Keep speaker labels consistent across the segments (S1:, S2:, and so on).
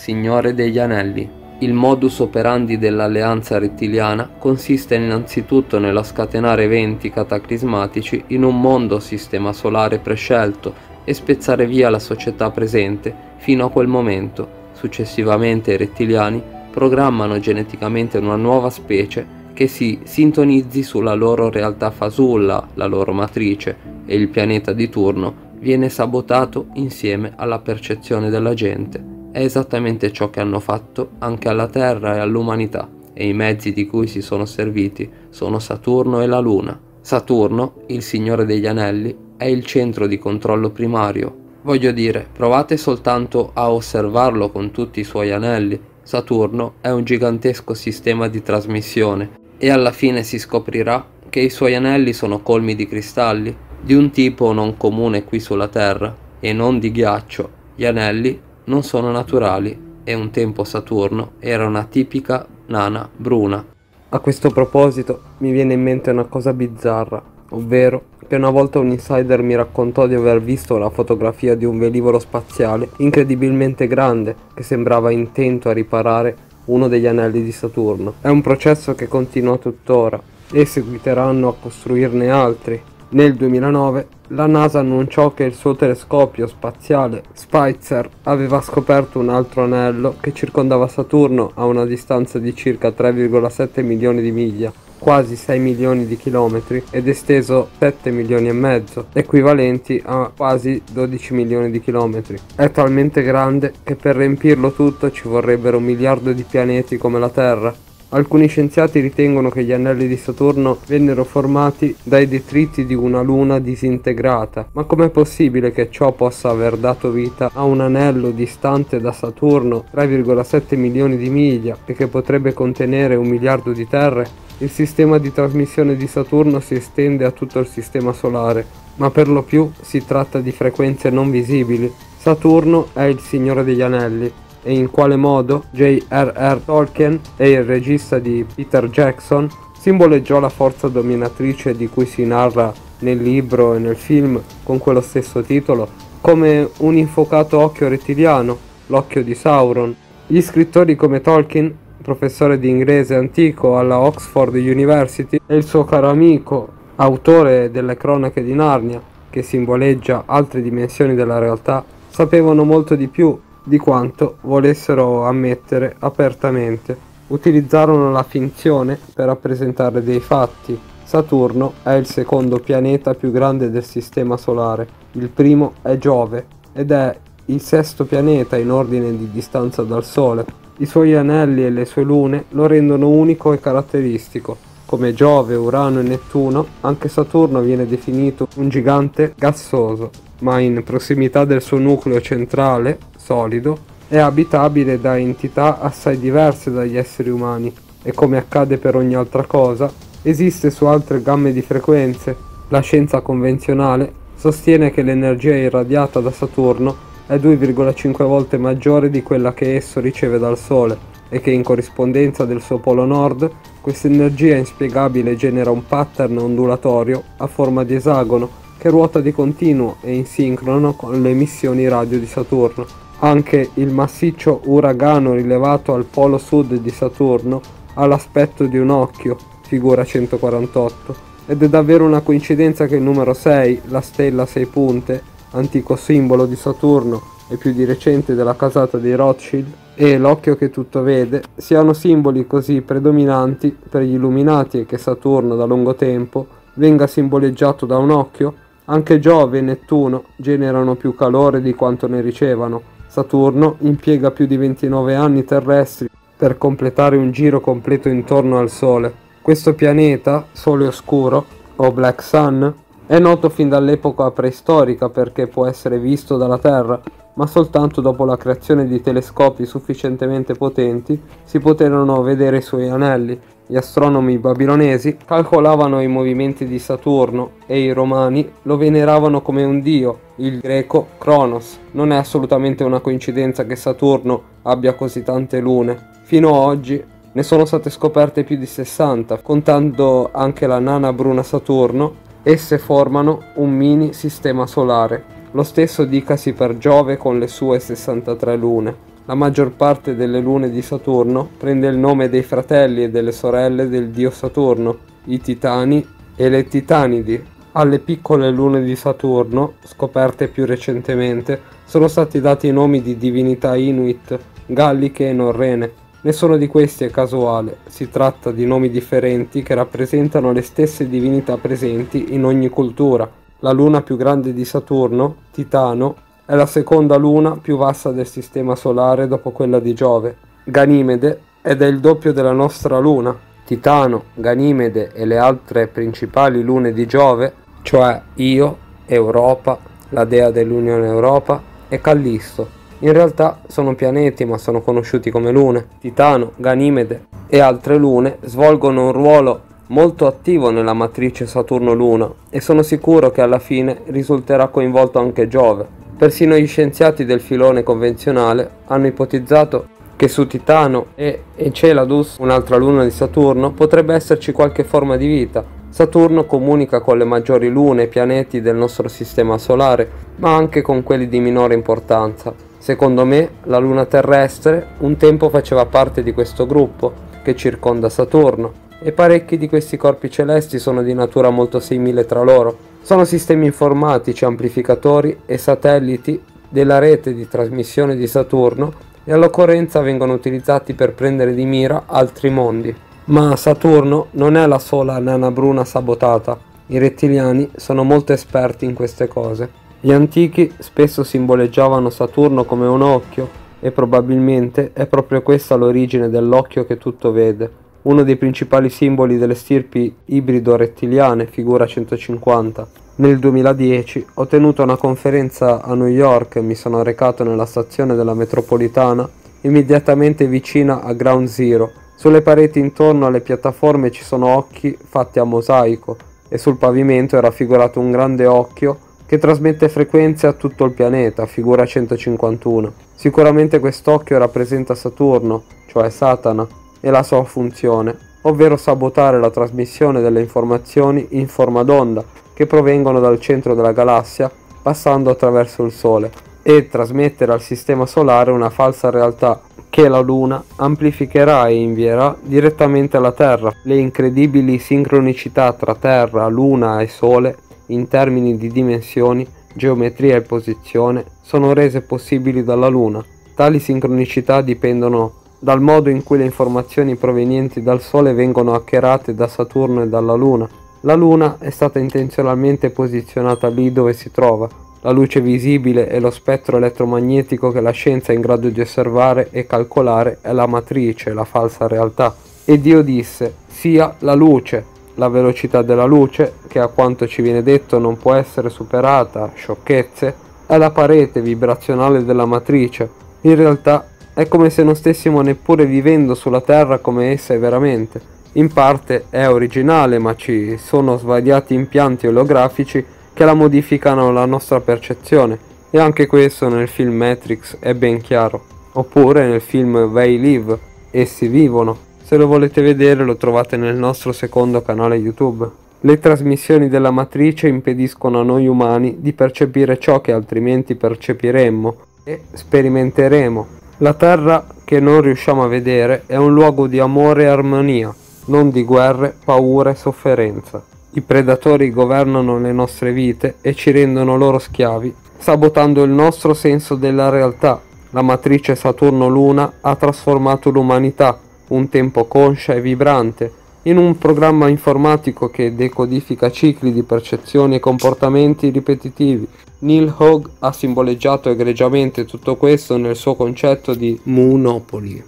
S1: Signore degli Anelli. Il modus operandi dell'alleanza rettiliana consiste innanzitutto nella scatenare eventi cataclismatici in un mondo sistema solare prescelto e spezzare via la società presente fino a quel momento. Successivamente i rettiliani programmano geneticamente una nuova specie che si sintonizzi sulla loro realtà fasulla, la loro matrice, e il pianeta di turno viene sabotato insieme alla percezione della gente. È esattamente ciò che hanno fatto anche alla Terra e all'umanità, e i mezzi di cui si sono serviti sono Saturno e la Luna. Saturno, il Signore degli Anelli, è il centro di controllo primario. Voglio dire, provate soltanto a osservarlo con tutti i suoi anelli. Saturno è un gigantesco sistema di trasmissione e alla fine si scoprirà che i suoi anelli sono colmi di cristalli, di un tipo non comune qui sulla Terra, e non di ghiaccio. Gli anelli non sono naturali e un tempo Saturno era una tipica nana bruna.
S2: A questo proposito mi viene in mente una cosa bizzarra, ovvero che una volta un insider mi raccontò di aver visto la fotografia di un velivolo spaziale incredibilmente grande che sembrava intento a riparare uno degli anelli di Saturno. È un processo che continua tuttora e seguiteranno a costruirne altri. Nel 2009 la NASA annunciò che il suo telescopio spaziale Spitzer aveva scoperto un altro anello che circondava Saturno a una distanza di circa 3,7 milioni di miglia, quasi 6 milioni di chilometri ed esteso 7 milioni e mezzo, equivalenti a quasi 12 milioni di chilometri. È talmente grande che per riempirlo tutto ci vorrebbero un miliardo di pianeti come la Terra. Alcuni scienziati ritengono che gli anelli di Saturno vennero formati dai detriti di una luna disintegrata, ma com'è possibile che ciò possa aver dato vita a un anello distante da Saturno 3,7 milioni di miglia e che potrebbe contenere un miliardo di terre? Il sistema di trasmissione di Saturno si estende a tutto il sistema solare, ma per lo più si tratta di frequenze non visibili. Saturno è il Signore degli Anelli, e in quale modo J.R.R. Tolkien e il regista di Peter Jackson simboleggiò la forza dominatrice di cui si narra nel libro e nel film con quello stesso titolo come un infocato occhio rettiliano, l'occhio di Sauron. Gli scrittori come Tolkien, professore di inglese antico alla Oxford University, e il suo caro amico, autore delle cronache di Narnia, che simboleggia altre dimensioni della realtà, sapevano molto di più di quanto volessero ammettere apertamente. Utilizzarono la finzione per rappresentare dei fatti. Saturno è il secondo pianeta più grande del Sistema Solare, il primo è Giove ed è il sesto pianeta in ordine di distanza dal Sole. I suoi anelli e le sue lune lo rendono unico e caratteristico. Come Giove, Urano e Nettuno, anche Saturno viene definito un gigante gassoso, ma in prossimità del suo nucleo centrale, solido, è abitabile da entità assai diverse dagli esseri umani e come accade per ogni altra cosa, esiste su altre gamme di frequenze. La scienza convenzionale sostiene che l'energia irradiata da Saturno è 2,5 volte maggiore di quella che esso riceve dal Sole e che in corrispondenza del suo polo nord questa energia inspiegabile genera un pattern ondulatorio a forma di esagono che ruota di continuo e in sincrono con le emissioni radio di Saturno. Anche il massiccio uragano rilevato al polo sud di Saturno ha l'aspetto di un occhio, figura 148, ed è davvero una coincidenza che il numero 6, la stella a 6 punte, antico simbolo di Saturno e più di recente della casata dei Rothschild, e l'occhio che tutto vede, siano simboli così predominanti per gli illuminati e che Saturno da lungo tempo venga simboleggiato da un occhio anche Giove e Nettuno generano più calore di quanto ne ricevano. Saturno impiega più di 29 anni terrestri per completare un giro completo intorno al Sole. Questo pianeta, Sole oscuro, o Black Sun, è noto fin dall'epoca preistorica perché può essere visto dalla Terra, ma soltanto dopo la creazione di telescopi sufficientemente potenti si poterono vedere i suoi anelli, gli astronomi babilonesi calcolavano i movimenti di Saturno e i romani lo veneravano come un dio, il greco Cronos. Non è assolutamente una coincidenza che Saturno abbia così tante lune. Fino ad oggi ne sono state scoperte più di 60, contando anche la nana bruna Saturno, esse formano un mini sistema solare. Lo stesso dicasi per Giove con le sue 63 lune. La maggior parte delle lune di Saturno prende il nome dei fratelli e delle sorelle del dio Saturno, i Titani e le Titanidi. Alle piccole lune di Saturno, scoperte più recentemente, sono stati dati i nomi di divinità inuit, galliche e norrene. Nessuno di questi è casuale, si tratta di nomi differenti che rappresentano le stesse divinità presenti in ogni cultura. La luna più grande di Saturno, Titano, è la seconda luna più vasta del Sistema Solare dopo quella di Giove. Ganimede ed è il doppio della nostra luna. Titano, Ganimede e le altre principali lune di Giove, cioè Io, Europa, la dea dell'Unione Europa e Callisto. In realtà sono pianeti ma sono conosciuti come lune. Titano, Ganimede e altre lune svolgono un ruolo molto attivo nella matrice Saturno-Luna e sono sicuro che alla fine risulterà coinvolto anche Giove. Persino gli scienziati del filone convenzionale hanno ipotizzato che su Titano e Enceladus, un'altra luna di Saturno, potrebbe esserci qualche forma di vita. Saturno comunica con le maggiori lune e pianeti del nostro sistema solare, ma anche con quelli di minore importanza. Secondo me, la luna terrestre un tempo faceva parte di questo gruppo che circonda Saturno e parecchi di questi corpi celesti sono di natura molto simile tra loro. Sono sistemi informatici, amplificatori e satelliti della rete di trasmissione di Saturno e all'occorrenza vengono utilizzati per prendere di mira altri mondi. Ma Saturno non è la sola nana bruna sabotata. I rettiliani sono molto esperti in queste cose. Gli antichi spesso simboleggiavano Saturno come un occhio e probabilmente è proprio questa l'origine dell'occhio che tutto vede uno dei principali simboli delle stirpi ibrido-rettiliane, figura 150. Nel 2010 ho tenuto una conferenza a New York e mi sono recato nella stazione della metropolitana, immediatamente vicina a Ground Zero. Sulle pareti intorno alle piattaforme ci sono occhi fatti a mosaico e sul pavimento è raffigurato un grande occhio che trasmette frequenze a tutto il pianeta, figura 151. Sicuramente quest'occhio rappresenta Saturno, cioè Satana, e la sua funzione, ovvero sabotare la trasmissione delle informazioni in forma d'onda che provengono dal centro della galassia passando attraverso il Sole e trasmettere al Sistema Solare una falsa realtà che la Luna amplificherà e invierà direttamente alla Terra. Le incredibili sincronicità tra Terra, Luna e Sole in termini di dimensioni, geometria e posizione sono rese possibili dalla Luna. Tali sincronicità dipendono dal modo in cui le informazioni provenienti dal Sole vengono hackerate da Saturno e dalla Luna. La Luna è stata intenzionalmente posizionata lì dove si trova. La luce visibile e lo spettro elettromagnetico che la scienza è in grado di osservare e calcolare è la matrice, la falsa realtà. E Dio disse, sia la luce, la velocità della luce, che a quanto ci viene detto non può essere superata, sciocchezze, è la parete vibrazionale della matrice. In realtà è come se non stessimo neppure vivendo sulla Terra come essa è veramente. In parte è originale, ma ci sono svariati impianti olografici che la modificano la nostra percezione, e anche questo nel film Matrix è ben chiaro. Oppure nel film They Live, essi vivono. Se lo volete vedere lo trovate nel nostro secondo canale YouTube. Le trasmissioni della matrice impediscono a noi umani di percepire ciò che altrimenti percepiremmo e sperimenteremo la terra che non riusciamo a vedere è un luogo di amore e armonia, non di guerre, paure e sofferenza. I predatori governano le nostre vite e ci rendono loro schiavi, sabotando il nostro senso della realtà. La matrice Saturno-Luna ha trasformato l'umanità, un tempo conscia e vibrante, in un programma informatico che decodifica cicli di percezioni e comportamenti ripetitivi, Neil Hogg ha simboleggiato egregiamente tutto questo nel suo concetto di Monopoly.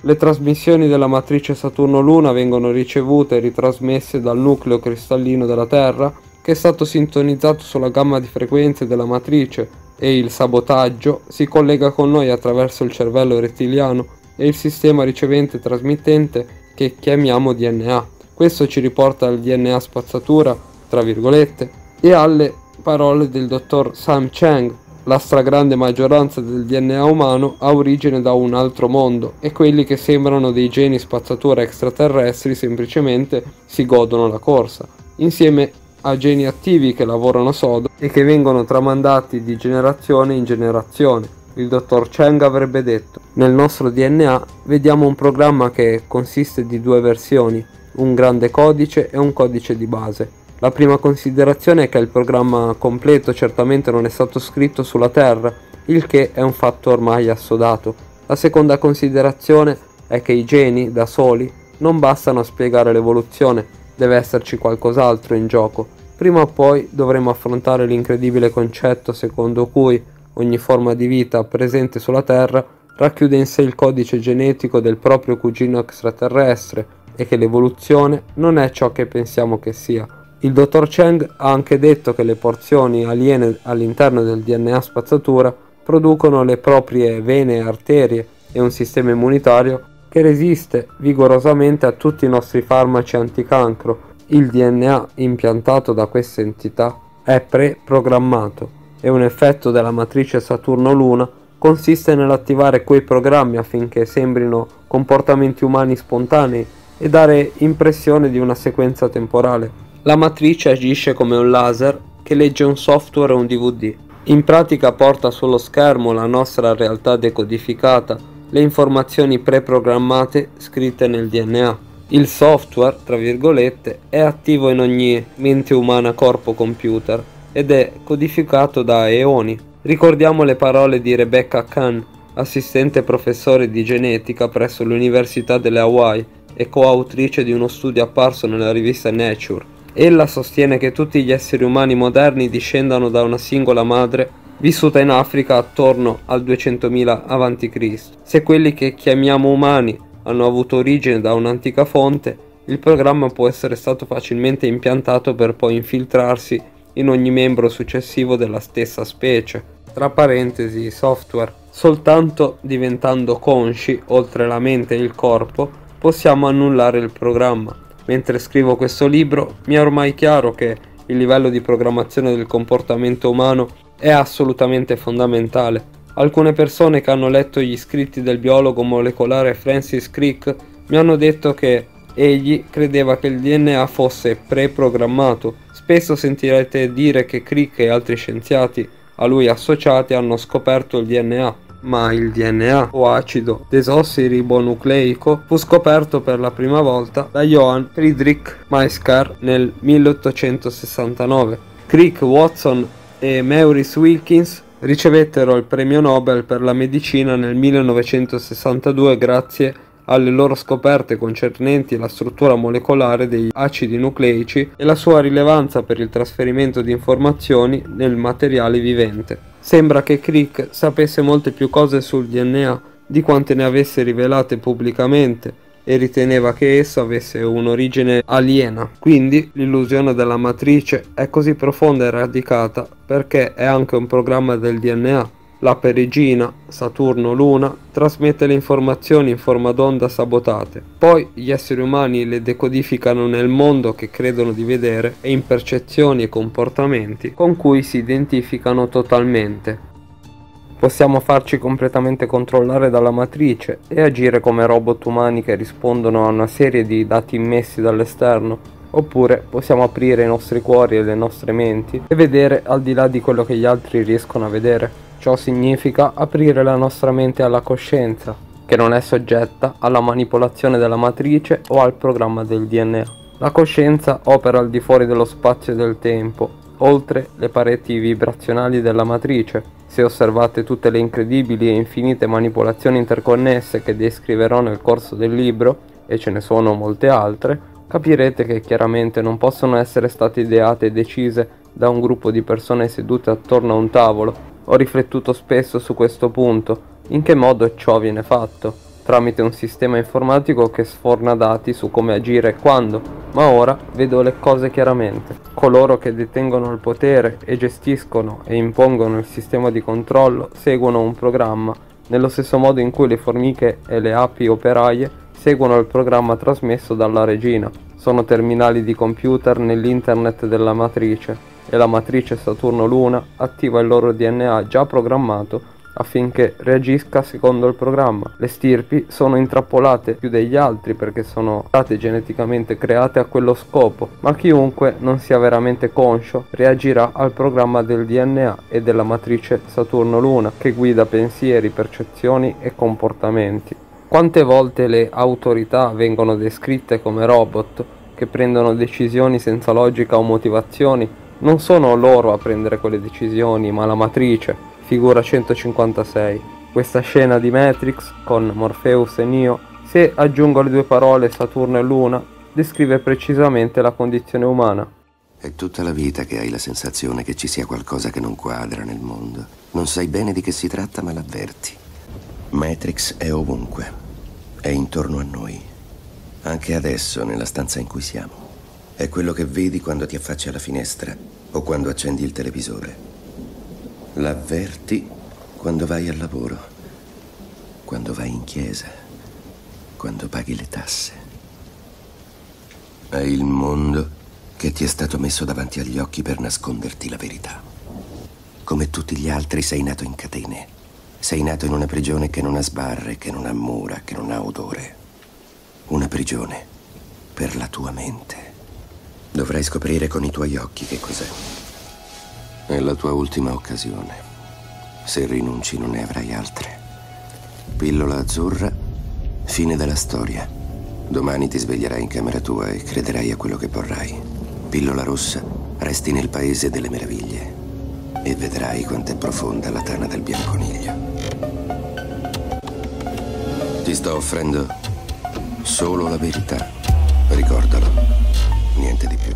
S2: Le trasmissioni della matrice Saturno-Luna vengono ricevute e ritrasmesse dal nucleo cristallino della Terra, che è stato sintonizzato sulla gamma di frequenze della matrice, e il sabotaggio si collega con noi attraverso il cervello rettiliano e il sistema ricevente trasmittente che chiamiamo DNA. Questo ci riporta al DNA spazzatura, tra virgolette, e alle parole del dottor Sam Chang. La stragrande maggioranza del DNA umano ha origine da un altro mondo e quelli che sembrano dei geni spazzatura extraterrestri semplicemente si godono la corsa, insieme a geni attivi che lavorano sodo e che vengono tramandati di generazione in generazione. Il dottor Cheng avrebbe detto. Nel nostro DNA vediamo un programma che consiste di due versioni, un grande codice e un codice di base. La prima considerazione è che il programma completo certamente non è stato scritto sulla Terra, il che è un fatto ormai assodato. La seconda considerazione è che i geni, da soli, non bastano a spiegare l'evoluzione, deve esserci qualcos'altro in gioco. Prima o poi dovremo affrontare l'incredibile concetto secondo cui ogni forma di vita presente sulla Terra racchiude in sé il codice genetico del proprio cugino extraterrestre e che l'evoluzione non è ciò che pensiamo che sia. Il dottor Cheng ha anche detto che le porzioni aliene all'interno del DNA spazzatura producono le proprie vene e arterie e un sistema immunitario che resiste vigorosamente a tutti i nostri farmaci anticancro. Il DNA impiantato da questa entità è pre-programmato e un effetto della matrice Saturno-Luna consiste nell'attivare quei programmi affinché sembrino comportamenti umani spontanei e dare impressione di una sequenza temporale. La matrice agisce come un laser che legge un software o un DVD. In pratica porta sullo schermo la nostra realtà decodificata, le informazioni preprogrammate scritte nel DNA. Il software, tra virgolette, è attivo in ogni mente umana corpo computer ed è codificato da eoni. Ricordiamo le parole di Rebecca Khan, assistente professore di genetica presso l'Università delle Hawaii e coautrice di uno studio apparso nella rivista Nature. Ella sostiene che tutti gli esseri umani moderni discendano da una singola madre vissuta in Africa attorno al 200.000 a.C. Se quelli che chiamiamo umani hanno avuto origine da un'antica fonte, il programma può essere stato facilmente impiantato per poi infiltrarsi in ogni membro successivo della stessa specie. Tra parentesi, software. Soltanto diventando consci, oltre la mente e il corpo, possiamo annullare il programma. Mentre scrivo questo libro, mi è ormai chiaro che il livello di programmazione del comportamento umano è assolutamente fondamentale. Alcune persone che hanno letto gli scritti del biologo molecolare Francis Crick mi hanno detto che egli credeva che il DNA fosse preprogrammato Spesso sentirete dire che Crick e altri scienziati a lui associati hanno scoperto il DNA, ma il DNA o acido desossiribonucleico fu scoperto per la prima volta da Johann Friedrich Maiskar nel 1869. Crick, Watson e Maurice Wilkins ricevettero il premio Nobel per la medicina nel 1962 grazie a alle loro scoperte concernenti la struttura molecolare degli acidi nucleici e la sua rilevanza per il trasferimento di informazioni nel materiale vivente. Sembra che Crick sapesse molte più cose sul DNA di quante ne avesse rivelate pubblicamente e riteneva che esso avesse un'origine aliena. Quindi l'illusione della matrice è così profonda e radicata perché è anche un programma del DNA la perigina, Saturno-Luna, trasmette le informazioni in forma d'onda sabotate. Poi gli esseri umani le decodificano nel mondo che credono di vedere e in percezioni e comportamenti con cui si identificano totalmente. Possiamo farci completamente controllare dalla matrice e agire come robot umani che rispondono a una serie di dati immessi dall'esterno, oppure possiamo aprire i nostri cuori e le nostre menti e vedere al di là di quello che gli altri riescono a vedere. Ciò significa aprire la nostra mente alla coscienza, che non è soggetta alla manipolazione della matrice o al programma del DNA. La coscienza opera al di fuori dello spazio e del tempo, oltre le pareti vibrazionali della matrice. Se osservate tutte le incredibili e infinite manipolazioni interconnesse che descriverò nel corso del libro, e ce ne sono molte altre, capirete che chiaramente non possono essere state ideate e decise da un gruppo di persone sedute attorno a un tavolo ho riflettuto spesso su questo punto, in che modo ciò viene fatto, tramite un sistema informatico che sforna dati su come agire e quando, ma ora vedo le cose chiaramente. Coloro che detengono il potere e gestiscono e impongono il sistema di controllo seguono un programma, nello stesso modo in cui le formiche e le api operaie seguono il programma trasmesso dalla regina. Sono terminali di computer nell'internet della matrice e la matrice Saturno-Luna attiva il loro DNA già programmato affinché reagisca secondo il programma. Le stirpi sono intrappolate più degli altri perché sono state geneticamente create a quello scopo, ma chiunque non sia veramente conscio reagirà al programma del DNA e della matrice Saturno-Luna che guida pensieri, percezioni e comportamenti. Quante volte le autorità vengono descritte come robot che prendono decisioni senza logica o motivazioni? Non sono loro a prendere quelle decisioni, ma la matrice, figura 156. Questa scena di Matrix con Morpheus e Neo, se aggiungo le due parole Saturno e Luna, descrive precisamente la condizione umana.
S3: È tutta la vita che hai la sensazione che ci sia qualcosa che non quadra nel mondo. Non sai bene di che si tratta, ma l'avverti. Matrix è ovunque. È intorno a noi. Anche adesso, nella stanza in cui siamo. È quello che vedi quando ti affacci alla finestra o quando accendi il televisore. L'avverti quando vai al lavoro, quando vai in chiesa, quando paghi le tasse. È il mondo che ti è stato messo davanti agli occhi per nasconderti la verità. Come tutti gli altri sei nato in catene. Sei nato in una prigione che non ha sbarre, che non ha mura, che non ha odore. Una prigione per la tua mente. Dovrai scoprire con i tuoi occhi che cos'è. È la tua ultima occasione. Se rinunci non ne avrai altre. Pillola azzurra, fine della storia. Domani ti sveglierai in camera tua e crederai a quello che vorrai. Pillola rossa, resti nel paese delle meraviglie e vedrai quanto è profonda la tana del bianconiglio. Ti sto offrendo solo la verità. Ricordalo, niente di più.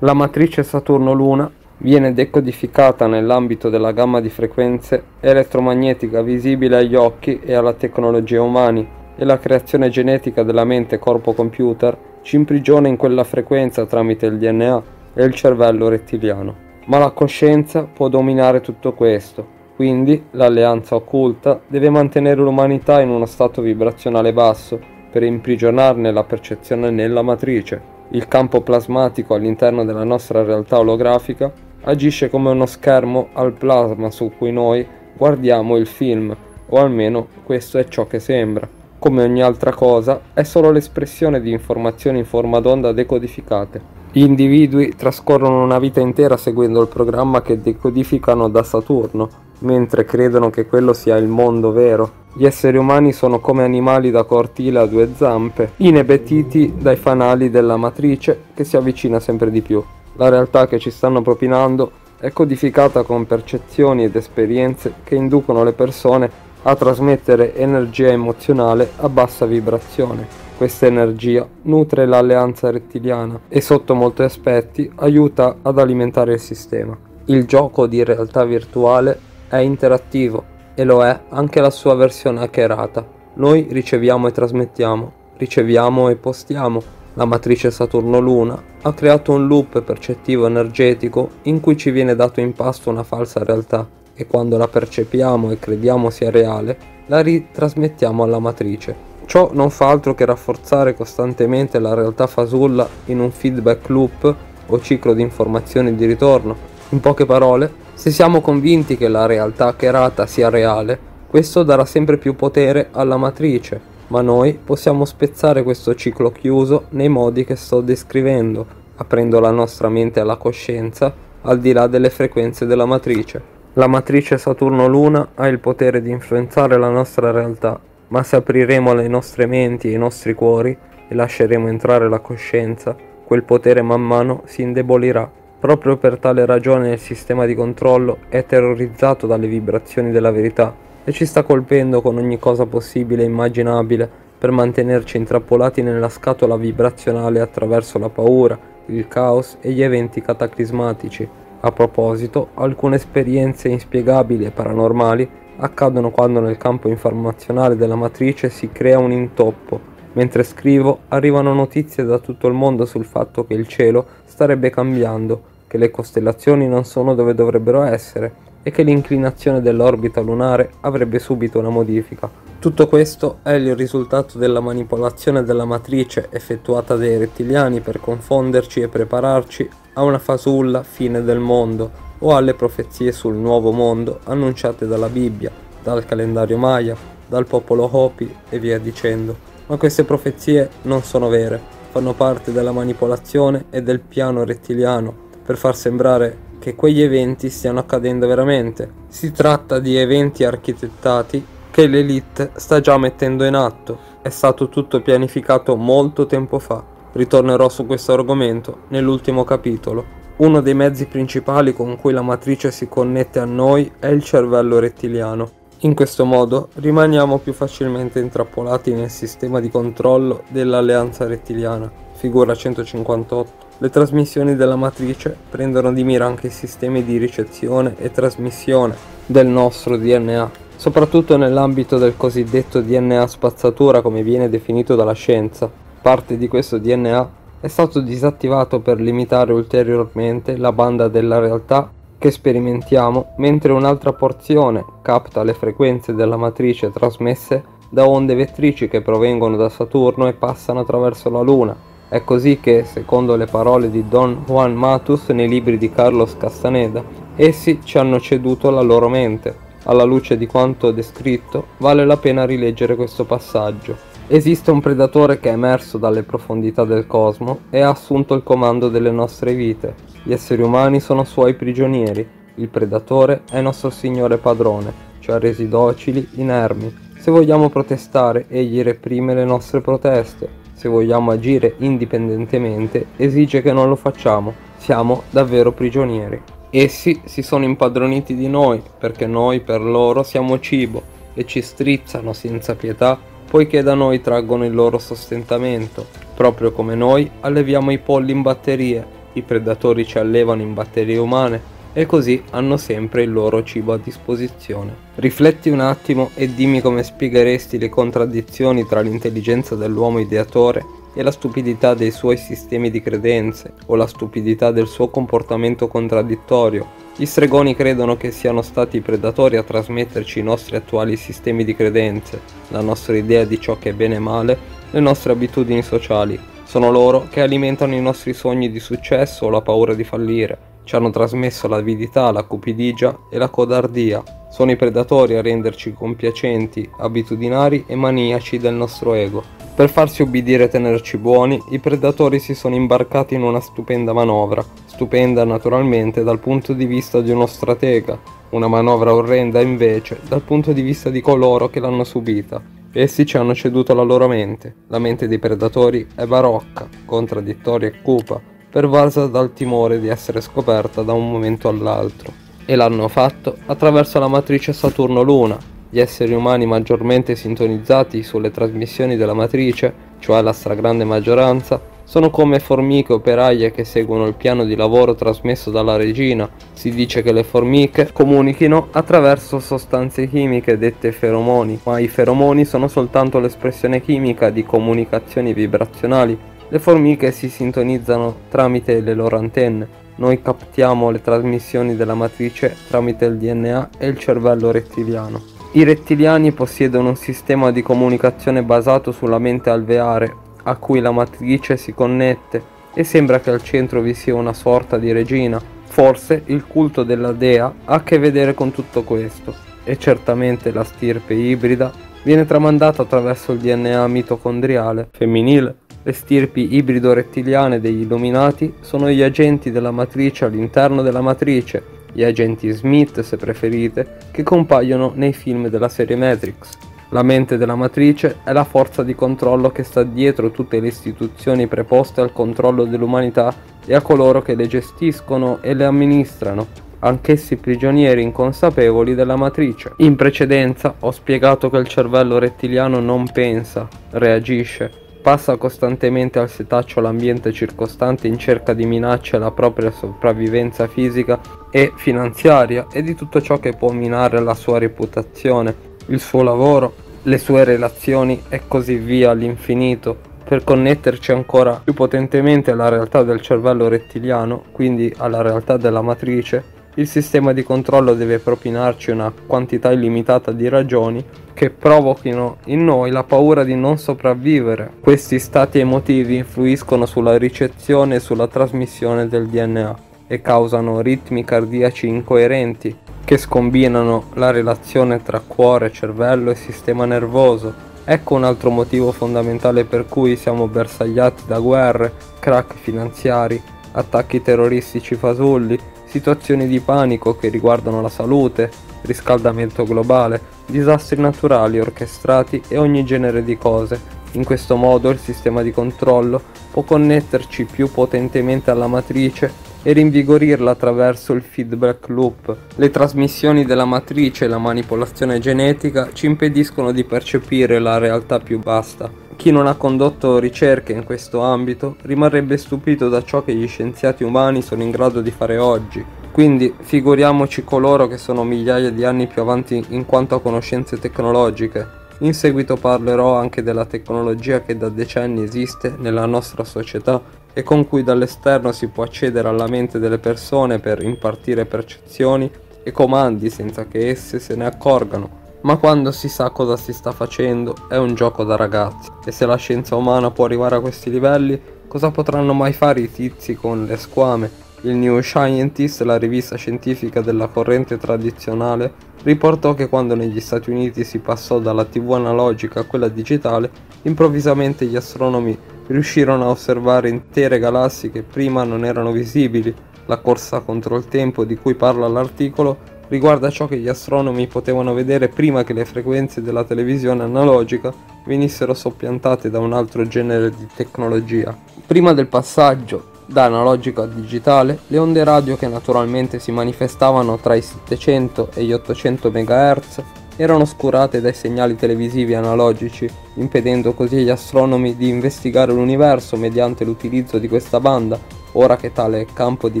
S2: La matrice Saturno-Luna viene decodificata nell'ambito della gamma di frequenze elettromagnetica visibile agli occhi e alla tecnologia umani e la creazione genetica della mente corpo-computer ci imprigiona in quella frequenza tramite il DNA e il cervello rettiliano. Ma la coscienza può dominare tutto questo, quindi l'alleanza occulta deve mantenere l'umanità in uno stato vibrazionale basso per imprigionarne la percezione nella matrice. Il campo plasmatico all'interno della nostra realtà olografica agisce come uno schermo al plasma su cui noi guardiamo il film, o almeno questo è ciò che sembra. Come ogni altra cosa, è solo l'espressione di informazioni in forma d'onda decodificate. Gli individui trascorrono una vita intera seguendo il programma che decodificano da Saturno, mentre credono che quello sia il mondo vero. Gli esseri umani sono come animali da cortile a due zampe, inebetiti dai fanali della matrice che si avvicina sempre di più. La realtà che ci stanno propinando è codificata con percezioni ed esperienze che inducono le persone a trasmettere energia emozionale a bassa vibrazione. Questa energia nutre l'alleanza rettiliana e sotto molti aspetti aiuta ad alimentare il sistema. Il gioco di realtà virtuale è interattivo e lo è anche la sua versione hackerata. Noi riceviamo e trasmettiamo, riceviamo e postiamo, la matrice Saturno-Luna, ha creato un loop percettivo energetico in cui ci viene dato in pasto una falsa realtà e quando la percepiamo e crediamo sia reale, la ritrasmettiamo alla matrice. Ciò non fa altro che rafforzare costantemente la realtà fasulla in un feedback loop o ciclo di informazioni di ritorno. In poche parole, se siamo convinti che la realtà hackerata sia reale, questo darà sempre più potere alla matrice ma noi possiamo spezzare questo ciclo chiuso nei modi che sto descrivendo, aprendo la nostra mente alla coscienza al di là delle frequenze della matrice. La matrice Saturno-Luna ha il potere di influenzare la nostra realtà, ma se apriremo le nostre menti e i nostri cuori e lasceremo entrare la coscienza, quel potere man mano si indebolirà. Proprio per tale ragione il sistema di controllo è terrorizzato dalle vibrazioni della verità e ci sta colpendo con ogni cosa possibile e immaginabile per mantenerci intrappolati nella scatola vibrazionale attraverso la paura, il caos e gli eventi cataclismatici. A proposito, alcune esperienze inspiegabili e paranormali accadono quando nel campo informazionale della matrice si crea un intoppo. Mentre scrivo arrivano notizie da tutto il mondo sul fatto che il cielo starebbe cambiando, che le costellazioni non sono dove dovrebbero essere e che l'inclinazione dell'orbita lunare avrebbe subito una modifica. Tutto questo è il risultato della manipolazione della matrice effettuata dai rettiliani per confonderci e prepararci a una fasulla fine del mondo, o alle profezie sul nuovo mondo annunciate dalla Bibbia, dal calendario Maya, dal popolo Hopi e via dicendo. Ma queste profezie non sono vere, fanno parte della manipolazione e del piano rettiliano per far sembrare che quegli eventi stiano accadendo veramente. Si tratta di eventi architettati che l'elite sta già mettendo in atto. È stato tutto pianificato molto tempo fa. Ritornerò su questo argomento nell'ultimo capitolo. Uno dei mezzi principali con cui la matrice si connette a noi è il cervello rettiliano. In questo modo rimaniamo più facilmente intrappolati nel sistema di controllo dell'alleanza rettiliana, figura 158. Le trasmissioni della matrice prendono di mira anche i sistemi di ricezione e trasmissione del nostro DNA, soprattutto nell'ambito del cosiddetto DNA spazzatura come viene definito dalla scienza. Parte di questo DNA è stato disattivato per limitare ulteriormente la banda della realtà che sperimentiamo, mentre un'altra porzione capta le frequenze della matrice trasmesse da onde vettrici che provengono da Saturno e passano attraverso la Luna è così che, secondo le parole di Don Juan Matus nei libri di Carlos Castaneda, essi ci hanno ceduto la loro mente. Alla luce di quanto descritto, vale la pena rileggere questo passaggio. Esiste un predatore che è emerso dalle profondità del cosmo e ha assunto il comando delle nostre vite. Gli esseri umani sono suoi prigionieri. Il predatore è nostro Signore padrone, ci ha resi docili, inermi. Se vogliamo protestare, egli reprime le nostre proteste se vogliamo agire indipendentemente, esige che non lo facciamo. Siamo davvero prigionieri. Essi si sono impadroniti di noi perché noi per loro siamo cibo e ci strizzano senza pietà poiché da noi traggono il loro sostentamento. Proprio come noi alleviamo i polli in batterie, i predatori ci allevano in batterie umane e così hanno sempre il loro cibo a disposizione. Rifletti un attimo e dimmi come spiegheresti le contraddizioni tra l'intelligenza dell'uomo ideatore e la stupidità dei suoi sistemi di credenze o la stupidità del suo comportamento contraddittorio. Gli stregoni credono che siano stati i predatori a trasmetterci i nostri attuali sistemi di credenze, la nostra idea di ciò che è bene e male, le nostre abitudini sociali. Sono loro che alimentano i nostri sogni di successo o la paura di fallire ci hanno trasmesso l'avidità, la cupidigia e la codardia. Sono i predatori a renderci compiacenti, abitudinari e maniaci del nostro ego. Per farsi ubbidire e tenerci buoni, i predatori si sono imbarcati in una stupenda manovra, stupenda naturalmente dal punto di vista di uno stratega, una manovra orrenda invece dal punto di vista di coloro che l'hanno subita. Essi ci hanno ceduto la loro mente. La mente dei predatori è barocca, contraddittoria e cupa, pervasa dal timore di essere scoperta da un momento all'altro. E l'hanno fatto attraverso la matrice Saturno-Luna. Gli esseri umani maggiormente sintonizzati sulle trasmissioni della matrice, cioè la stragrande maggioranza, sono come formiche operaie che seguono il piano di lavoro trasmesso dalla regina. Si dice che le formiche comunichino attraverso sostanze chimiche dette feromoni, ma i feromoni sono soltanto l'espressione chimica di comunicazioni vibrazionali le formiche si sintonizzano tramite le loro antenne. Noi captiamo le trasmissioni della matrice tramite il DNA e il cervello rettiliano. I rettiliani possiedono un sistema di comunicazione basato sulla mente alveare, a cui la matrice si connette e sembra che al centro vi sia una sorta di regina. Forse il culto della dea ha a che vedere con tutto questo e certamente la stirpe ibrida viene tramandata attraverso il DNA mitocondriale femminile. Le stirpi ibrido-rettiliane degli Illuminati sono gli agenti della matrice all'interno della matrice, gli agenti Smith se preferite, che compaiono nei film della serie Matrix. La mente della matrice è la forza di controllo che sta dietro tutte le istituzioni preposte al controllo dell'umanità e a coloro che le gestiscono e le amministrano, anch'essi prigionieri inconsapevoli della matrice. In precedenza ho spiegato che il cervello rettiliano non pensa, reagisce, passa costantemente al setaccio l'ambiente circostante in cerca di minacce alla propria sopravvivenza fisica e finanziaria e di tutto ciò che può minare la sua reputazione, il suo lavoro, le sue relazioni e così via all'infinito. Per connetterci ancora più potentemente alla realtà del cervello rettiliano, quindi alla realtà della matrice, il sistema di controllo deve propinarci una quantità illimitata di ragioni che provochino in noi la paura di non sopravvivere. Questi stati emotivi influiscono sulla ricezione e sulla trasmissione del DNA. e causano ritmi cardiaci incoerenti che scombinano la relazione tra cuore, cervello e sistema nervoso. Ecco un altro motivo fondamentale per cui siamo bersagliati da guerre, crack finanziari, attacchi terroristici fasulli, situazioni di panico che riguardano la salute, riscaldamento globale, disastri naturali orchestrati e ogni genere di cose. In questo modo il sistema di controllo può connetterci più potentemente alla matrice e rinvigorirla attraverso il feedback loop. Le trasmissioni della matrice e la manipolazione genetica ci impediscono di percepire la realtà più vasta. Chi non ha condotto ricerche in questo ambito rimarrebbe stupito da ciò che gli scienziati umani sono in grado di fare oggi. Quindi figuriamoci coloro che sono migliaia di anni più avanti in quanto a conoscenze tecnologiche. In seguito parlerò anche della tecnologia che da decenni esiste nella nostra società e con cui dall'esterno si può accedere alla mente delle persone per impartire percezioni e comandi senza che esse se ne accorgano. Ma quando si sa cosa si sta facendo è un gioco da ragazzi e se la scienza umana può arrivare a questi livelli, cosa potranno mai fare i tizi con le squame il New Scientist, la rivista scientifica della corrente tradizionale, riportò che quando negli Stati Uniti si passò dalla TV analogica a quella digitale, improvvisamente gli astronomi riuscirono a osservare intere galassie che prima non erano visibili. La corsa contro il tempo di cui parla l'articolo riguarda ciò che gli astronomi potevano vedere prima che le frequenze della televisione analogica venissero soppiantate da un altro genere di tecnologia. Prima del passaggio da analogico a digitale, le onde radio che naturalmente si manifestavano tra i 700 e gli 800 MHz erano oscurate dai segnali televisivi analogici, impedendo così agli astronomi di investigare l'universo mediante l'utilizzo di questa banda. Ora che tale campo di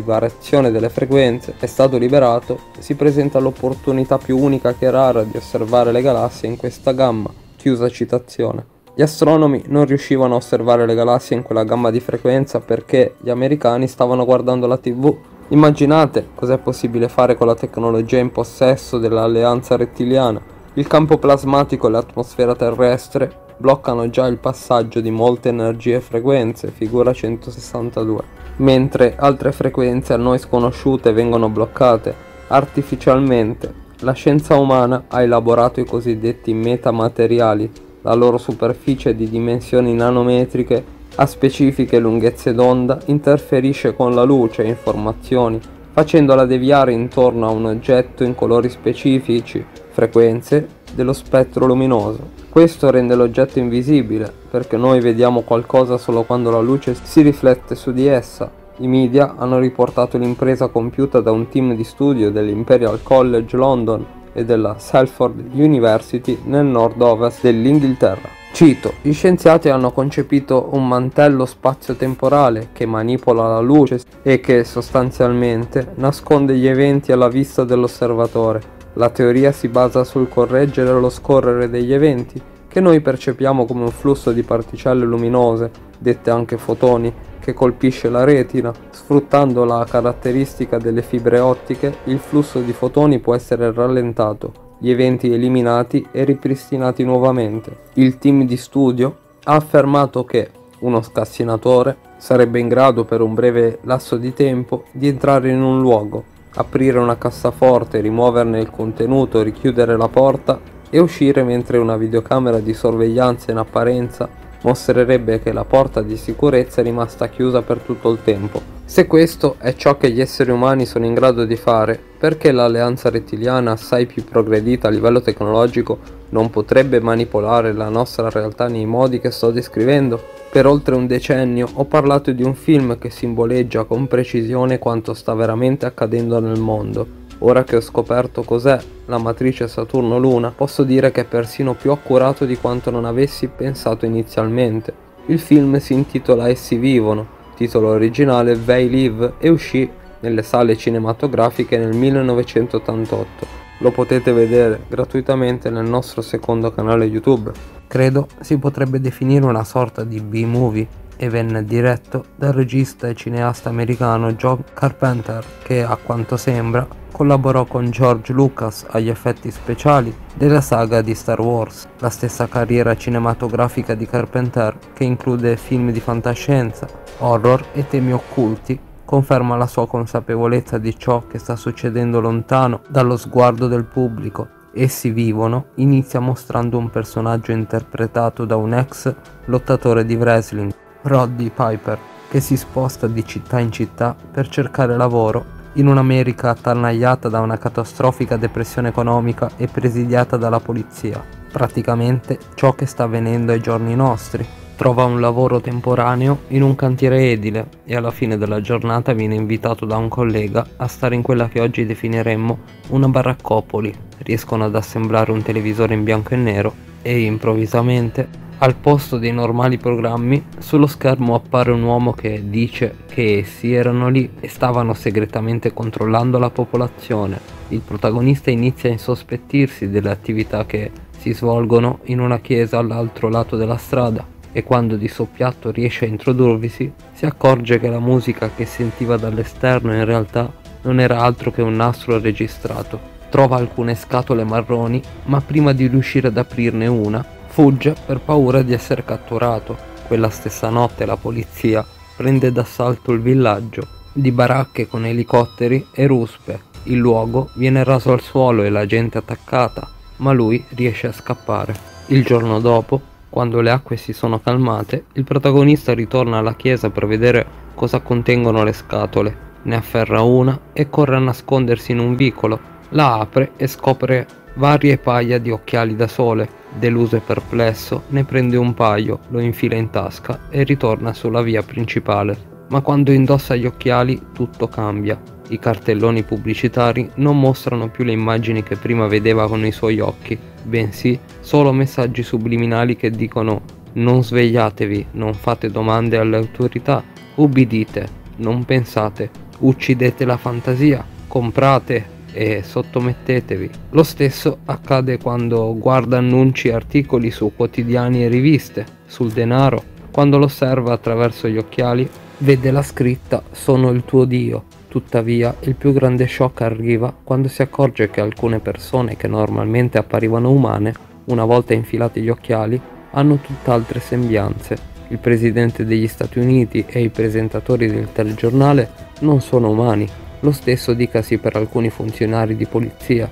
S2: variazione delle frequenze è stato liberato, si presenta l'opportunità più unica che rara di osservare le galassie in questa gamma. Chiusa citazione. Gli astronomi non riuscivano a osservare le galassie in quella gamma di frequenza perché gli americani stavano guardando la TV. Immaginate cos'è possibile fare con la tecnologia in possesso dell'alleanza rettiliana. Il campo plasmatico e l'atmosfera terrestre bloccano già il passaggio di molte energie e frequenze, figura 162, mentre altre frequenze a noi sconosciute vengono bloccate artificialmente. La scienza umana ha elaborato i cosiddetti metamateriali la loro superficie di dimensioni nanometriche a specifiche lunghezze d'onda interferisce con la luce e informazioni, facendola deviare intorno a un oggetto in colori specifici, frequenze, dello spettro luminoso. Questo rende l'oggetto invisibile, perché noi vediamo qualcosa solo quando la luce si riflette su di essa. I media hanno riportato l'impresa compiuta da un team di studio dell'Imperial College London e della Salford University nel nord-ovest dell'Inghilterra. Cito, gli scienziati hanno concepito un mantello spazio-temporale che manipola la luce e che sostanzialmente nasconde gli eventi alla vista dell'osservatore. La teoria si basa sul correggere lo scorrere degli eventi, che noi percepiamo come un flusso di particelle luminose, dette anche fotoni, che colpisce la retina. Sfruttando la caratteristica delle fibre ottiche, il flusso di fotoni può essere rallentato, gli eventi eliminati e ripristinati nuovamente. Il team di studio ha affermato che uno scassinatore sarebbe in grado per un breve lasso di tempo di entrare in un luogo, aprire una cassaforte, rimuoverne il contenuto, richiudere la porta e uscire mentre una videocamera di sorveglianza in apparenza mostrerebbe che la porta di sicurezza è rimasta chiusa per tutto il tempo. Se questo è ciò che gli esseri umani sono in grado di fare, perché l'alleanza rettiliana, assai più progredita a livello tecnologico, non potrebbe manipolare la nostra realtà nei modi che sto descrivendo? Per oltre un decennio ho parlato di un film che simboleggia con precisione quanto sta veramente accadendo nel mondo Ora che ho scoperto cos'è la matrice Saturno-Luna, posso dire che è persino più accurato di quanto non avessi pensato inizialmente. Il film si intitola Essi vivono, titolo originale They Live e uscì nelle sale cinematografiche nel 1988. Lo potete vedere gratuitamente nel nostro secondo canale YouTube. Credo si potrebbe definire una sorta di B-movie e venne diretto dal regista e cineasta americano John Carpenter che a quanto sembra collaborò con George Lucas agli effetti speciali della saga di Star Wars, la stessa carriera cinematografica di Carpenter che include film di fantascienza, horror e temi occulti conferma la sua consapevolezza di ciò che sta succedendo lontano dallo sguardo del pubblico. Essi vivono inizia mostrando un personaggio interpretato da un ex lottatore di wrestling, Roddy Piper, che si sposta di città in città per cercare lavoro in un'America attanagliata da una catastrofica depressione economica e presidiata dalla polizia. Praticamente ciò che sta avvenendo ai giorni nostri. Trova un lavoro temporaneo in un cantiere edile e alla fine della giornata viene invitato da un collega a stare in quella che oggi definiremmo una baraccopoli. Riescono ad assemblare un televisore in bianco e nero e improvvisamente al posto dei normali programmi, sullo schermo appare un uomo che dice che essi erano lì e stavano segretamente controllando la popolazione. Il protagonista inizia a insospettirsi delle attività che si svolgono in una chiesa all'altro lato della strada e quando di soppiatto riesce a introdurvisi si accorge che la musica che sentiva dall'esterno in realtà non era altro che un nastro registrato. Trova alcune scatole marroni, ma prima di riuscire ad aprirne una Fugge per paura di essere catturato. Quella stessa notte la polizia prende d'assalto il villaggio di baracche con elicotteri e ruspe. Il luogo viene raso al suolo e la gente attaccata, ma lui riesce a scappare. Il giorno dopo, quando le acque si sono calmate, il protagonista ritorna alla chiesa per vedere cosa contengono le scatole. Ne afferra una e corre a nascondersi in un vicolo. La apre e scopre varie paia di occhiali da sole Deluso e perplesso, ne prende un paio, lo infila in tasca e ritorna sulla via principale. Ma quando indossa gli occhiali tutto cambia. I cartelloni pubblicitari non mostrano più le immagini che prima vedeva con i suoi occhi, bensì solo messaggi subliminali che dicono non svegliatevi, non fate domande alle autorità, ubbidite, non pensate, uccidete la fantasia, comprate, e sottomettetevi. Lo stesso accade quando guarda annunci e articoli su quotidiani e riviste, sul denaro, quando lo osserva attraverso gli occhiali, vede la scritta Sono il tuo Dio. Tuttavia, il più grande shock arriva quando si accorge che alcune persone che normalmente apparivano umane, una volta infilati gli occhiali, hanno tutt'altre sembianze. Il presidente degli Stati Uniti e i presentatori del telegiornale non sono umani, lo stesso dicasi per alcuni funzionari di polizia.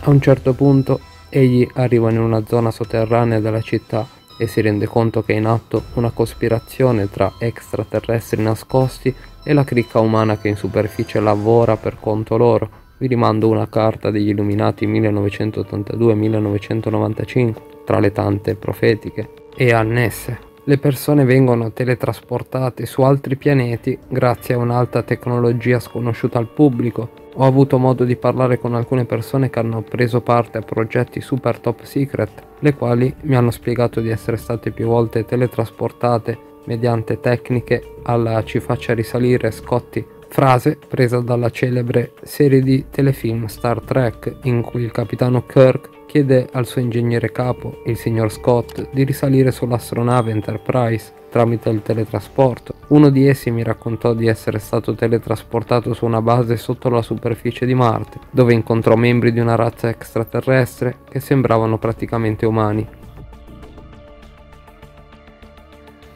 S2: A un certo punto egli arriva in una zona sotterranea della città e si rende conto che è in atto una cospirazione tra extraterrestri nascosti e la cricca umana che in superficie lavora per conto loro. Vi rimando una carta degli Illuminati 1982-1995 tra le tante profetiche e annesse le persone vengono teletrasportate su altri pianeti grazie a un'alta tecnologia sconosciuta al pubblico. Ho avuto modo di parlare con alcune persone che hanno preso parte a progetti super top secret, le quali mi hanno spiegato di essere state più volte teletrasportate mediante tecniche alla ci faccia risalire Scotty frase presa dalla celebre serie di telefilm Star Trek in cui il capitano Kirk chiede al suo ingegnere capo, il signor Scott, di risalire sull'astronave Enterprise tramite il teletrasporto. Uno di essi mi raccontò di essere stato teletrasportato su una base sotto la superficie di Marte, dove incontrò membri di una razza extraterrestre che sembravano praticamente umani.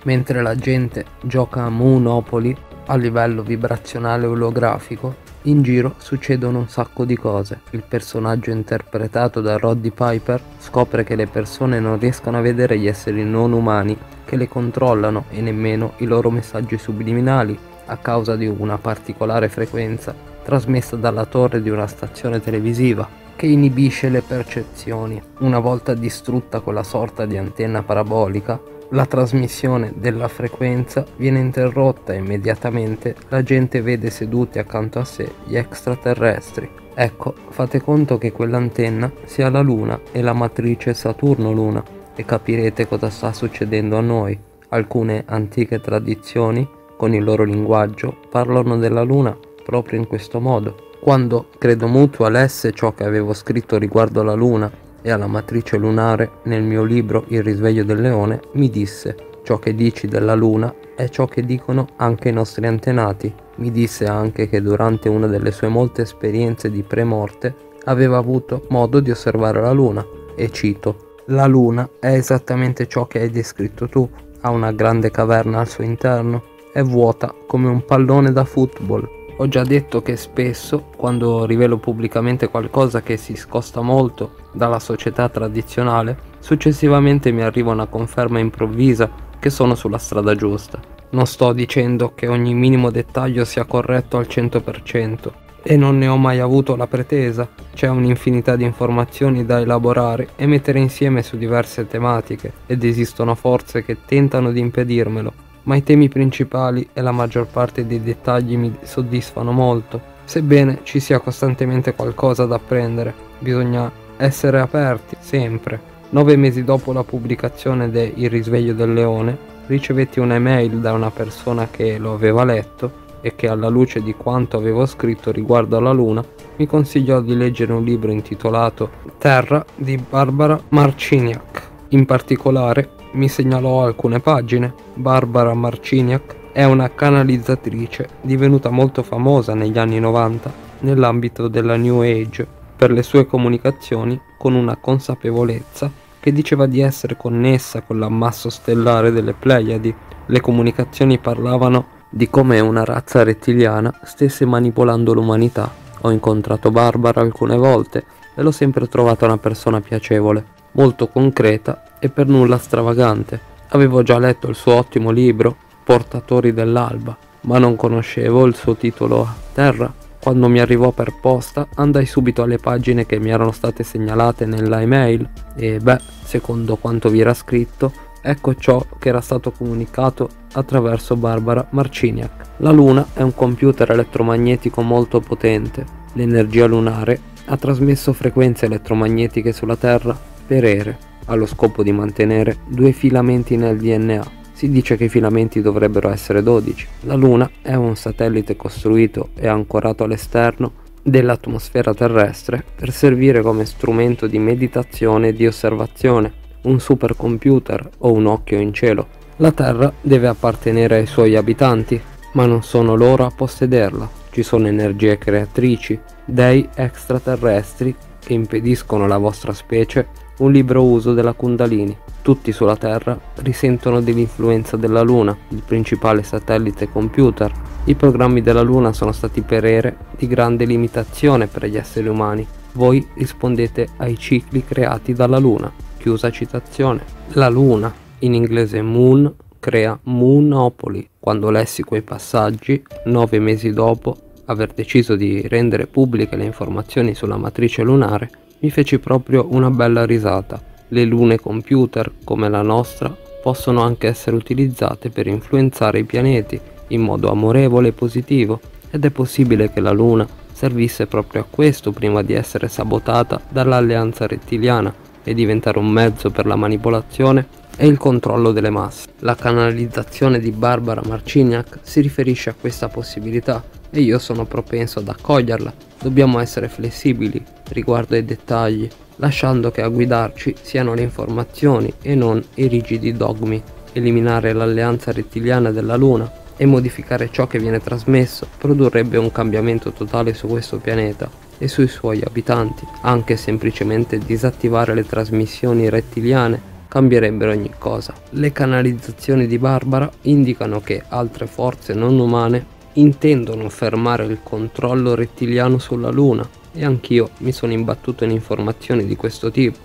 S2: Mentre la gente gioca a Monopoly a livello vibrazionale olografico, in giro succedono un sacco di cose. Il personaggio interpretato da Roddy Piper scopre che le persone non riescono a vedere gli esseri non umani che le controllano e nemmeno i loro messaggi subliminali a causa di una particolare frequenza trasmessa dalla torre di una stazione televisiva che inibisce le percezioni. Una volta distrutta quella sorta di antenna parabolica, la trasmissione della frequenza viene interrotta e immediatamente la gente vede seduti accanto a sé gli extraterrestri. Ecco, fate conto che quell'antenna sia la Luna e la matrice Saturno-Luna e capirete cosa sta succedendo a noi. Alcune antiche tradizioni, con il loro linguaggio, parlano della Luna proprio in questo modo. Quando credo mutuo alesse ciò che avevo scritto riguardo la Luna e alla matrice lunare nel mio libro Il risveglio del leone, mi disse ciò che dici della luna è ciò che dicono anche i nostri antenati. Mi disse anche che durante una delle sue molte esperienze di premorte aveva avuto modo di osservare la luna e cito La luna è esattamente ciò che hai descritto tu, ha una grande caverna al suo interno è vuota come un pallone da football. Ho già detto che spesso, quando rivelo pubblicamente qualcosa che si scosta molto dalla società tradizionale, successivamente mi arriva una conferma improvvisa che sono sulla strada giusta. Non sto dicendo che ogni minimo dettaglio sia corretto al 100%, e non ne ho mai avuto la pretesa. C'è un'infinità di informazioni da elaborare e mettere insieme su diverse tematiche ed esistono forze che tentano di impedirmelo, ma i temi principali e la maggior parte dei dettagli mi soddisfano molto. Sebbene ci sia costantemente qualcosa da apprendere, bisogna essere aperti, sempre. Nove mesi dopo la pubblicazione de Il risveglio del leone, ricevetti un'email da una persona che lo aveva letto e che alla luce di quanto avevo scritto riguardo alla Luna mi consigliò di leggere un libro intitolato Terra di Barbara Marciniak. In particolare mi segnalò alcune pagine. Barbara Marciniak è una canalizzatrice divenuta molto famosa negli anni 90 nell'ambito della New Age per le sue comunicazioni con una consapevolezza che diceva di essere connessa con l'ammasso stellare delle Pleiadi. Le comunicazioni parlavano di come una razza rettiliana stesse manipolando l'umanità. Ho incontrato Barbara alcune volte e l'ho sempre trovata una persona piacevole, molto concreta e per nulla stravagante. Avevo già letto il suo ottimo libro, Portatori dell'alba, ma non conoscevo il suo titolo a terra. Quando mi arrivò per posta andai subito alle pagine che mi erano state segnalate nella email e beh, secondo quanto vi era scritto, Ecco ciò che era stato comunicato attraverso Barbara Marciniak. La Luna è un computer elettromagnetico molto potente. L'energia lunare ha trasmesso frequenze elettromagnetiche sulla Terra per ere, allo scopo di mantenere due filamenti nel DNA. Si dice che i filamenti dovrebbero essere 12. La Luna è un satellite costruito e ancorato all'esterno dell'atmosfera terrestre per servire come strumento di meditazione e di osservazione un supercomputer o un occhio in cielo. La Terra deve appartenere ai suoi abitanti, ma non sono loro a possederla. Ci sono energie creatrici, dei extraterrestri che impediscono alla vostra specie un libero uso della Kundalini. Tutti sulla Terra risentono dell'influenza della Luna, il principale satellite computer. I programmi della Luna sono stati per ere di grande limitazione per gli esseri umani. Voi rispondete ai cicli creati dalla Luna. Chiusa citazione. La luna, in inglese moon, crea Moonopoli. Quando lessi quei passaggi, nove mesi dopo aver deciso di rendere pubbliche le informazioni sulla matrice lunare, mi feci proprio una bella risata. Le lune computer, come la nostra, possono anche essere utilizzate per influenzare i pianeti in modo amorevole e positivo, ed è possibile che la Luna servisse proprio a questo prima di essere sabotata dall'alleanza rettiliana e diventare un mezzo per la manipolazione e il controllo delle masse. La canalizzazione di Barbara Marciniak si riferisce a questa possibilità e io sono propenso ad accoglierla. Dobbiamo essere flessibili riguardo ai dettagli, lasciando che a guidarci siano le informazioni e non i rigidi dogmi. Eliminare l'alleanza rettiliana della Luna e modificare ciò che viene trasmesso produrrebbe un cambiamento totale su questo pianeta e sui suoi abitanti. Anche semplicemente disattivare le trasmissioni rettiliane cambierebbero ogni cosa. Le canalizzazioni di Barbara indicano che altre forze non umane intendono fermare il controllo rettiliano sulla Luna e anch'io mi sono imbattuto in informazioni di questo tipo.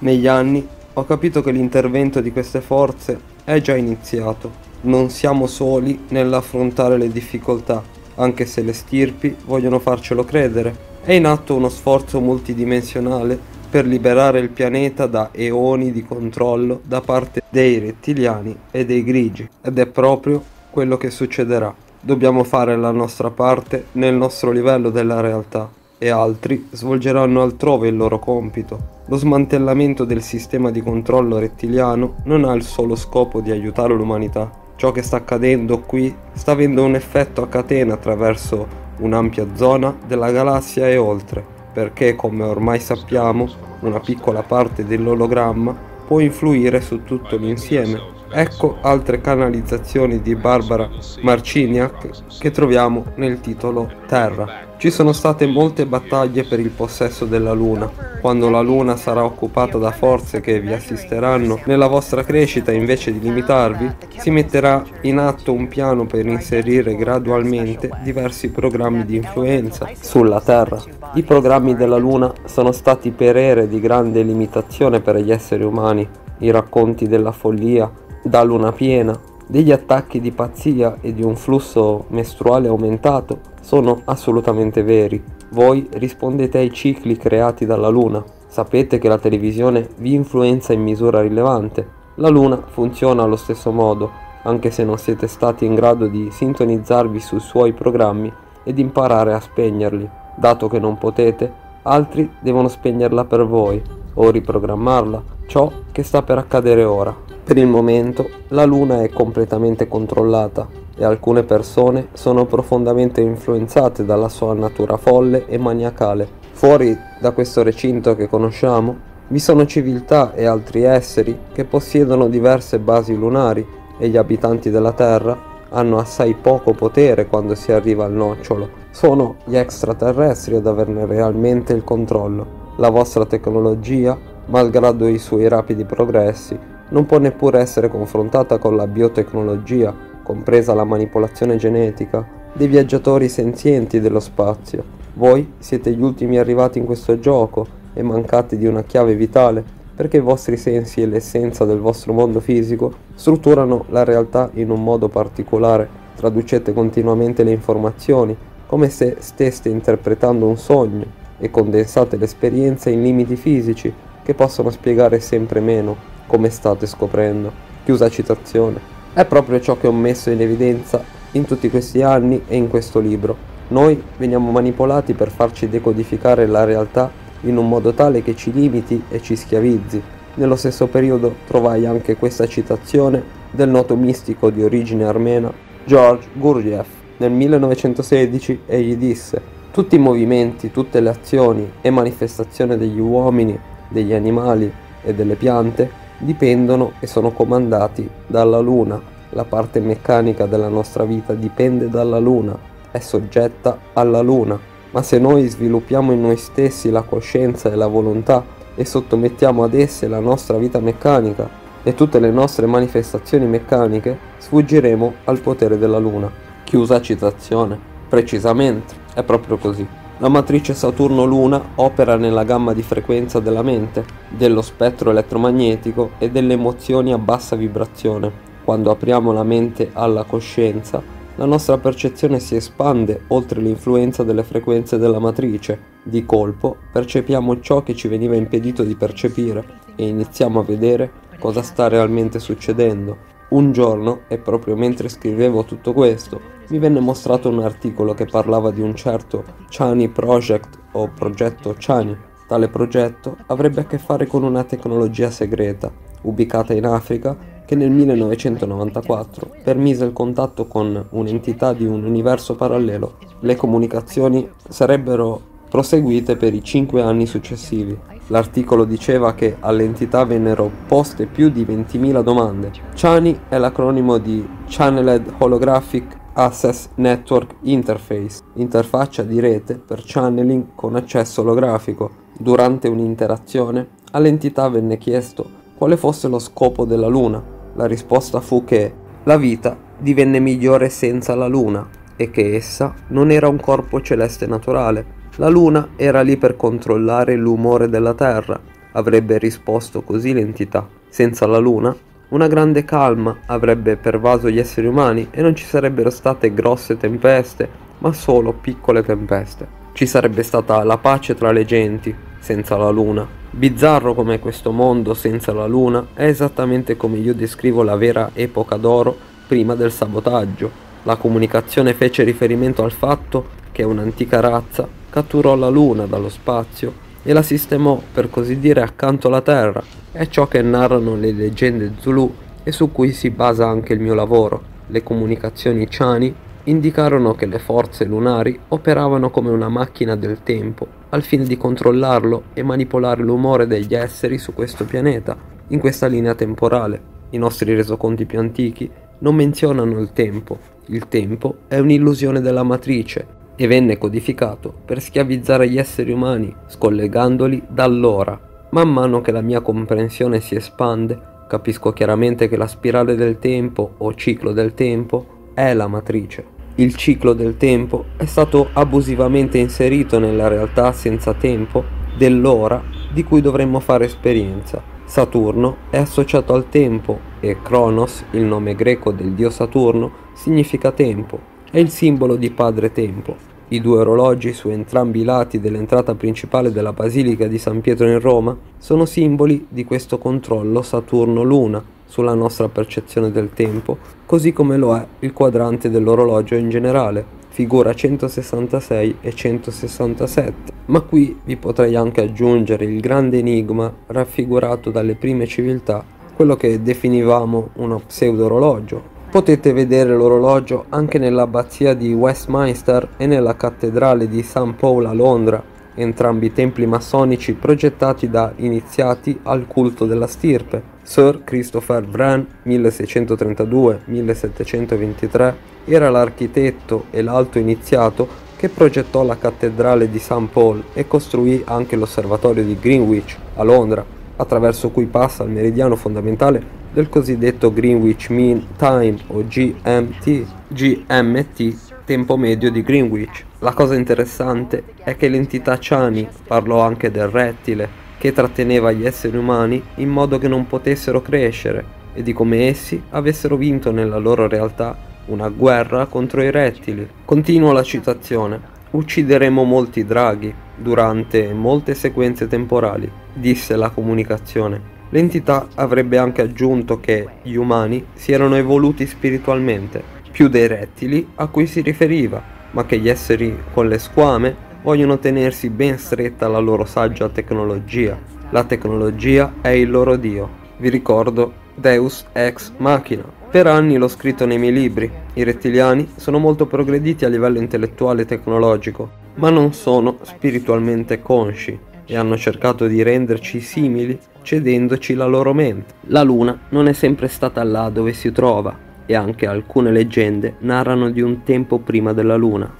S2: Negli anni ho capito che l'intervento di queste forze è già iniziato. Non siamo soli nell'affrontare le difficoltà, anche se le stirpi vogliono farcelo credere. È in atto uno sforzo multidimensionale per liberare il pianeta da eoni di controllo da parte dei rettiliani e dei grigi ed è proprio quello che succederà. Dobbiamo fare la nostra parte nel nostro livello della realtà e altri svolgeranno altrove il loro compito. Lo smantellamento del sistema di controllo rettiliano non ha il solo scopo di aiutare l'umanità. Ciò che sta accadendo qui sta avendo un effetto a catena attraverso un'ampia zona della galassia e oltre, perché come ormai sappiamo una piccola parte dell'ologramma può influire su tutto l'insieme Ecco altre canalizzazioni di Barbara Marciniak che troviamo nel titolo Terra. Ci sono state molte battaglie per il possesso della Luna. Quando la Luna sarà occupata da forze che vi assisteranno nella vostra crescita invece di limitarvi, si metterà in atto un piano per inserire gradualmente diversi programmi di influenza sulla Terra. I programmi della Luna sono stati per ere di grande limitazione per gli esseri umani. I racconti della follia, da luna piena, degli attacchi di pazzia e di un flusso mestruale aumentato sono assolutamente veri. Voi rispondete ai cicli creati dalla Luna. Sapete che la televisione vi influenza in misura rilevante. La Luna funziona allo stesso modo, anche se non siete stati in grado di sintonizzarvi sui suoi programmi ed imparare a spegnerli. Dato che non potete, altri devono spegnerla per voi o riprogrammarla, ciò che sta per accadere ora. Per il momento la Luna è completamente controllata e alcune persone sono profondamente influenzate dalla sua natura folle e maniacale. Fuori da questo recinto che conosciamo vi sono civiltà e altri esseri che possiedono diverse basi lunari e gli abitanti della Terra hanno assai poco potere quando si arriva al nocciolo. Sono gli extraterrestri ad averne realmente il controllo. La vostra tecnologia, malgrado i suoi rapidi progressi, non può neppure essere confrontata con la biotecnologia, compresa la manipolazione genetica, dei viaggiatori senzienti dello spazio. Voi siete gli ultimi arrivati in questo gioco e mancati di una chiave vitale perché i vostri sensi e l'essenza del vostro mondo fisico strutturano la realtà in un modo particolare, traducete continuamente le informazioni come se steste interpretando un sogno e condensate l'esperienza in limiti fisici che possono spiegare sempre meno come state scoprendo. Chiusa citazione. È proprio ciò che ho messo in evidenza in tutti questi anni e in questo libro. Noi veniamo manipolati per farci decodificare la realtà in un modo tale che ci limiti e ci schiavizzi. Nello stesso periodo trovai anche questa citazione del noto mistico di origine armena George Gurdjieff. Nel 1916 egli disse tutti i movimenti, tutte le azioni e manifestazioni degli uomini, degli animali e delle piante dipendono e sono comandati dalla Luna. La parte meccanica della nostra vita dipende dalla Luna, è soggetta alla Luna. Ma se noi sviluppiamo in noi stessi la coscienza e la volontà e sottomettiamo ad esse la nostra vita meccanica e tutte le nostre manifestazioni meccaniche, sfuggiremo al potere della Luna. Chiusa citazione. Precisamente, è proprio così. La matrice Saturno-Luna opera nella gamma di frequenza della mente, dello spettro elettromagnetico e delle emozioni a bassa vibrazione. Quando apriamo la mente alla coscienza, la nostra percezione si espande oltre l'influenza delle frequenze della matrice. Di colpo percepiamo ciò che ci veniva impedito di percepire e iniziamo a vedere cosa sta realmente succedendo. Un giorno, e proprio mentre scrivevo tutto questo, mi venne mostrato un articolo che parlava di un certo Chani Project o progetto Chani. Tale progetto avrebbe a che fare con una tecnologia segreta, ubicata in Africa, che nel 1994 permise il contatto con un'entità di un universo parallelo. Le comunicazioni sarebbero proseguite per i cinque anni successivi. L'articolo diceva che all'entità vennero poste più di 20.000 domande. CHANI è l'acronimo di Channeled Holographic Access Network Interface, interfaccia di rete per channeling con accesso olografico. Durante un'interazione all'entità venne chiesto quale fosse lo scopo della Luna. La risposta fu che la vita divenne migliore senza la Luna e che essa non era un corpo celeste naturale. La Luna era lì per controllare l'umore della Terra, avrebbe risposto così l'entità. Senza la Luna una grande calma avrebbe pervaso gli esseri umani e non ci sarebbero state grosse tempeste, ma solo piccole tempeste. Ci sarebbe stata la pace tra le genti, senza la luna. Bizzarro come questo mondo senza la luna è esattamente come io descrivo la vera epoca d'oro prima del sabotaggio. La comunicazione fece riferimento al fatto che un'antica razza catturò la luna dallo spazio e la sistemò per così dire accanto alla Terra è ciò che narrano le leggende Zulu e su cui si basa anche il mio lavoro. Le comunicazioni Chani indicarono che le forze lunari operavano come una macchina del tempo al fine di controllarlo e manipolare l'umore degli esseri su questo pianeta, in questa linea temporale. i nostri resoconti più antichi, non menzionano il tempo. Il tempo è un'illusione della matrice e venne codificato per schiavizzare gli esseri umani, scollegandoli dall'ora. Man mano che la mia comprensione si espande, capisco chiaramente che la spirale del tempo o ciclo del tempo è la matrice. Il ciclo del tempo è stato abusivamente inserito nella realtà senza tempo dell'ora di cui dovremmo fare esperienza. Saturno è associato al tempo e Kronos, il nome greco del dio Saturno, significa tempo è il simbolo di Padre Tempo. I due orologi su entrambi i lati dell'entrata principale della Basilica di San Pietro in Roma sono simboli di questo controllo Saturno-Luna sulla nostra percezione del tempo, così come lo è il quadrante dell'orologio in generale, figura 166 e 167. Ma qui vi potrei anche aggiungere il grande enigma raffigurato dalle prime civiltà, quello che definivamo uno pseudo-orologio, Potete vedere l'orologio anche nell'abbazia di Westminster e nella cattedrale di St. Paul a Londra, entrambi templi massonici progettati da iniziati al culto della stirpe. Sir Christopher Wren, 1632-1723, era l'architetto e l'alto iniziato che progettò la cattedrale di St. Paul e costruì anche l'osservatorio di Greenwich a Londra, attraverso cui passa il meridiano fondamentale del cosiddetto Greenwich Mean Time o GMT, GMT, tempo medio di Greenwich. La cosa interessante è che l'entità Chani parlò anche del rettile che tratteneva gli esseri umani in modo che non potessero crescere e di come essi avessero vinto nella loro realtà una guerra contro i rettili. Continua la citazione. Uccideremo molti draghi durante molte sequenze temporali, disse la comunicazione. L'entità avrebbe anche aggiunto che gli umani si erano evoluti spiritualmente, più dei rettili a cui si riferiva, ma che gli esseri con le squame vogliono tenersi ben stretta alla loro saggia tecnologia. La tecnologia è il loro dio. Vi ricordo Deus ex machina. Per anni l'ho scritto nei miei libri. I rettiliani sono molto progrediti a livello intellettuale e tecnologico, ma non sono spiritualmente consci e hanno cercato di renderci simili cedendoci la loro mente. La luna non è sempre stata là dove si trova e anche alcune leggende narrano di un tempo prima della luna.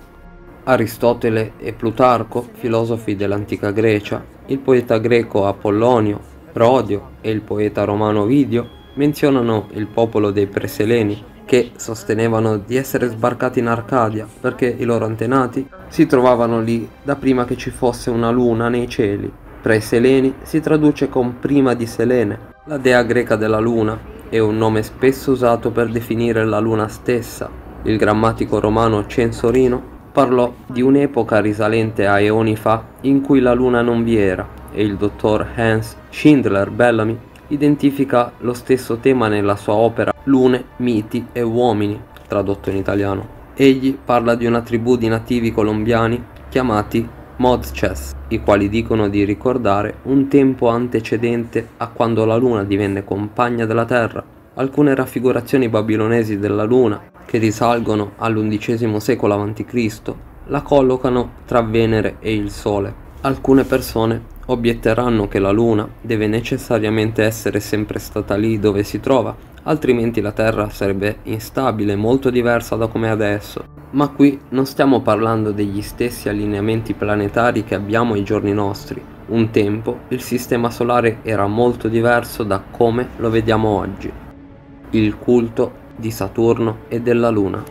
S2: Aristotele e Plutarco, filosofi dell'antica Grecia, il poeta greco Apollonio, Rodio e il poeta romano Ovidio menzionano il popolo dei Preseleni che sostenevano di essere sbarcati in Arcadia perché i loro antenati si trovavano lì da prima che ci fosse una luna nei cieli Pre-Seleni si traduce con prima di Selene, la dea greca della luna, è un nome spesso usato per definire la luna stessa. Il grammatico romano Censorino parlò di un'epoca risalente a eoni fa in cui la luna non vi era e il dottor Hans Schindler Bellamy identifica lo stesso tema nella sua opera Lune, miti e uomini, tradotto in italiano. Egli parla di una tribù di nativi colombiani chiamati Modchess, i quali dicono di ricordare un tempo antecedente a quando la Luna divenne compagna della Terra. Alcune raffigurazioni babilonesi della Luna, che risalgono all'undicesimo secolo a.C., la collocano tra Venere e il Sole. Alcune persone obietteranno che la Luna deve necessariamente essere sempre stata lì dove si trova, altrimenti la Terra sarebbe instabile, molto diversa da come è adesso. Ma qui non stiamo parlando degli stessi allineamenti planetari che abbiamo ai giorni nostri. Un tempo il sistema solare era molto diverso da come lo vediamo oggi. Il culto di Saturno e della Luna.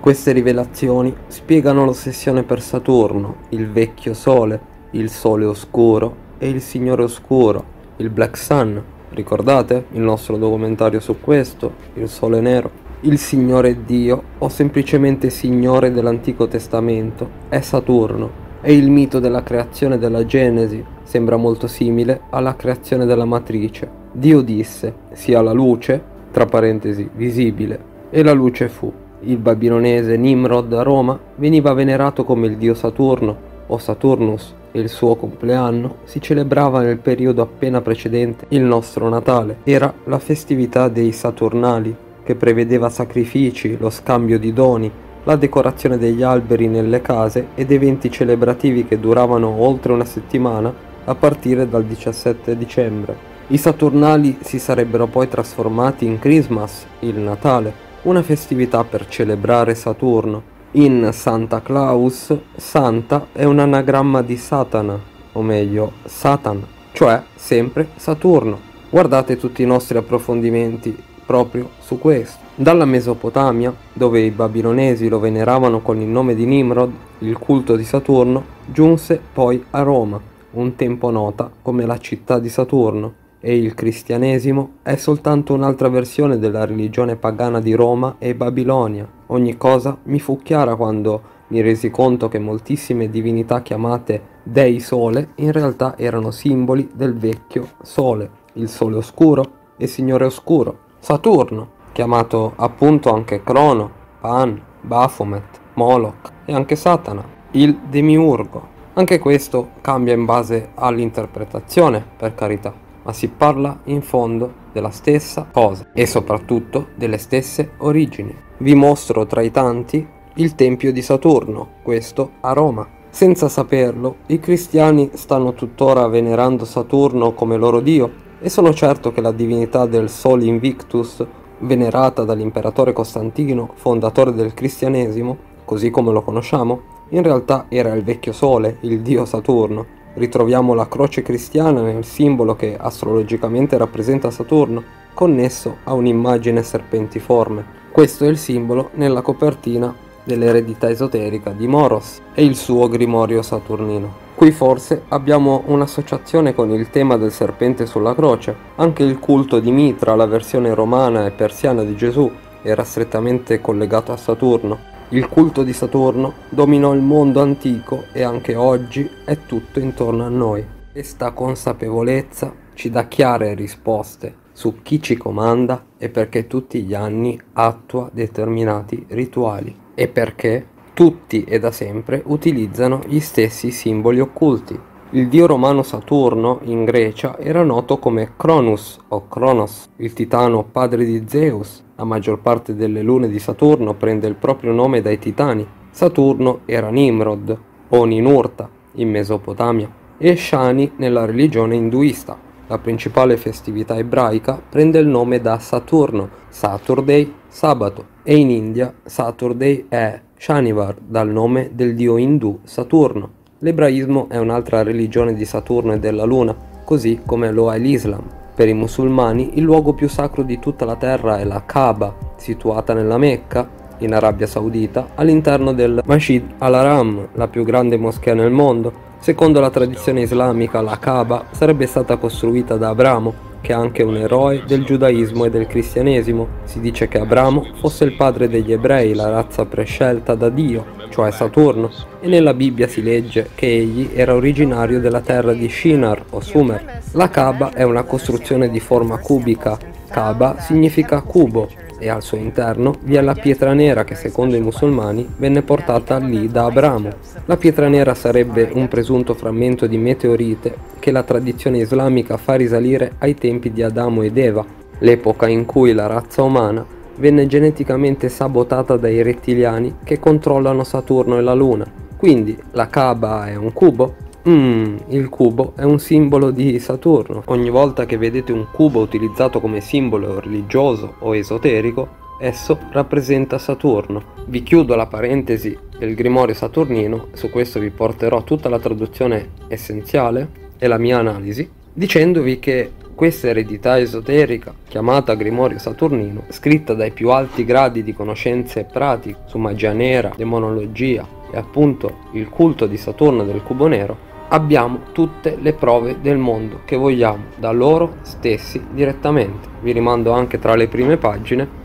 S2: Queste rivelazioni spiegano l'ossessione per Saturno, il vecchio Sole, il Sole oscuro e il Signore oscuro, il Black Sun, Ricordate il nostro documentario su questo, il Sole Nero? Il Signore Dio, o semplicemente Signore dell'Antico Testamento, è Saturno. E il mito della creazione della Genesi sembra molto simile alla creazione della matrice. Dio disse, sia la luce, tra parentesi, visibile, e la luce fu. Il babilonese Nimrod a Roma veniva venerato come il dio Saturno o Saturnus e il suo compleanno si celebrava nel periodo appena precedente il nostro Natale. Era la festività dei Saturnali, che prevedeva sacrifici, lo scambio di doni, la decorazione degli alberi nelle case ed eventi celebrativi che duravano oltre una settimana a partire dal 17 dicembre. I Saturnali si sarebbero poi trasformati in Christmas, il Natale, una festività per celebrare Saturno. In Santa Claus, Santa è un anagramma di Satana, o meglio, Satan, cioè sempre Saturno. Guardate tutti i nostri approfondimenti proprio su questo. Dalla Mesopotamia, dove i babilonesi lo veneravano con il nome di Nimrod, il culto di Saturno, giunse poi a Roma, un tempo nota come la città di Saturno e il cristianesimo è soltanto un'altra versione della religione pagana di Roma e Babilonia. Ogni cosa mi fu chiara quando mi resi conto che moltissime divinità chiamate dei sole in realtà erano simboli del vecchio sole, il sole oscuro e signore oscuro, Saturno, chiamato appunto anche Crono, Pan, Baphomet, Moloch e anche Satana, il demiurgo. Anche questo cambia in base all'interpretazione, per carità ma si parla in fondo della stessa cosa e soprattutto delle stesse origini. Vi mostro tra i tanti il Tempio di Saturno, questo a Roma. Senza saperlo, i cristiani stanno tuttora venerando Saturno come loro dio e sono certo che la divinità del Sol Invictus, venerata dall'imperatore Costantino, fondatore del cristianesimo, così come lo conosciamo, in realtà era il vecchio Sole, il dio Saturno, ritroviamo la croce cristiana nel simbolo che astrologicamente rappresenta Saturno, connesso a un'immagine serpentiforme. Questo è il simbolo nella copertina dell'eredità esoterica di Moros e il suo grimorio saturnino. Qui forse abbiamo un'associazione con il tema del serpente sulla croce. Anche il culto di Mitra, la versione romana e persiana di Gesù, era strettamente collegato a Saturno. Il culto di Saturno dominò il mondo antico e anche oggi è tutto intorno a noi. Questa consapevolezza ci dà chiare risposte su chi ci comanda e perché tutti gli anni attua determinati rituali e perché tutti e da sempre utilizzano gli stessi simboli occulti. Il dio romano Saturno in Grecia era noto come Cronus o Cronos, il titano padre di Zeus, la maggior parte delle lune di Saturno prende il proprio nome dai titani. Saturno era Nimrod o Ninurta in Mesopotamia e Shani nella religione induista. La principale festività ebraica prende il nome da Saturno, Saturday, sabato, e in India Saturday è Shanivar dal nome del dio indù Saturno. L'ebraismo è un'altra religione di Saturno e della Luna, così come lo è l'Islam. Per i musulmani il luogo più sacro di tutta la terra è la Kaaba, situata nella Mecca, in Arabia Saudita, all'interno del Masjid al-Haram, la più grande moschea nel mondo. Secondo la tradizione islamica, la Kaaba sarebbe stata costruita da Abramo, che è anche un eroe del giudaismo e del cristianesimo. Si dice che Abramo fosse il padre degli ebrei, la razza prescelta da Dio, cioè Saturno, e nella Bibbia si legge che egli era originario della terra di Shinar o Sumer. La Kaaba è una costruzione di forma cubica. Kaaba significa cubo e al suo interno vi è la pietra nera che secondo i musulmani venne portata lì da Abramo. La pietra nera sarebbe un presunto frammento di meteorite che la tradizione islamica fa risalire ai tempi di Adamo ed Eva, l'epoca in cui la razza umana venne geneticamente sabotata dai rettiliani che controllano Saturno e la Luna. Quindi la Kaaba è un cubo? Mmm, il cubo è un simbolo di Saturno. Ogni volta che vedete un cubo utilizzato come simbolo religioso o esoterico, esso rappresenta Saturno. Vi chiudo la parentesi del grimorio saturnino, su questo vi porterò tutta la traduzione essenziale e la mia analisi, dicendovi che questa eredità esoterica, chiamata Grimorio Saturnino, scritta dai più alti gradi di conoscenze pratiche su magia nera, demonologia e appunto il culto di Saturno del cubo nero, abbiamo tutte le prove del mondo che vogliamo da loro stessi direttamente. Vi rimando anche tra le prime pagine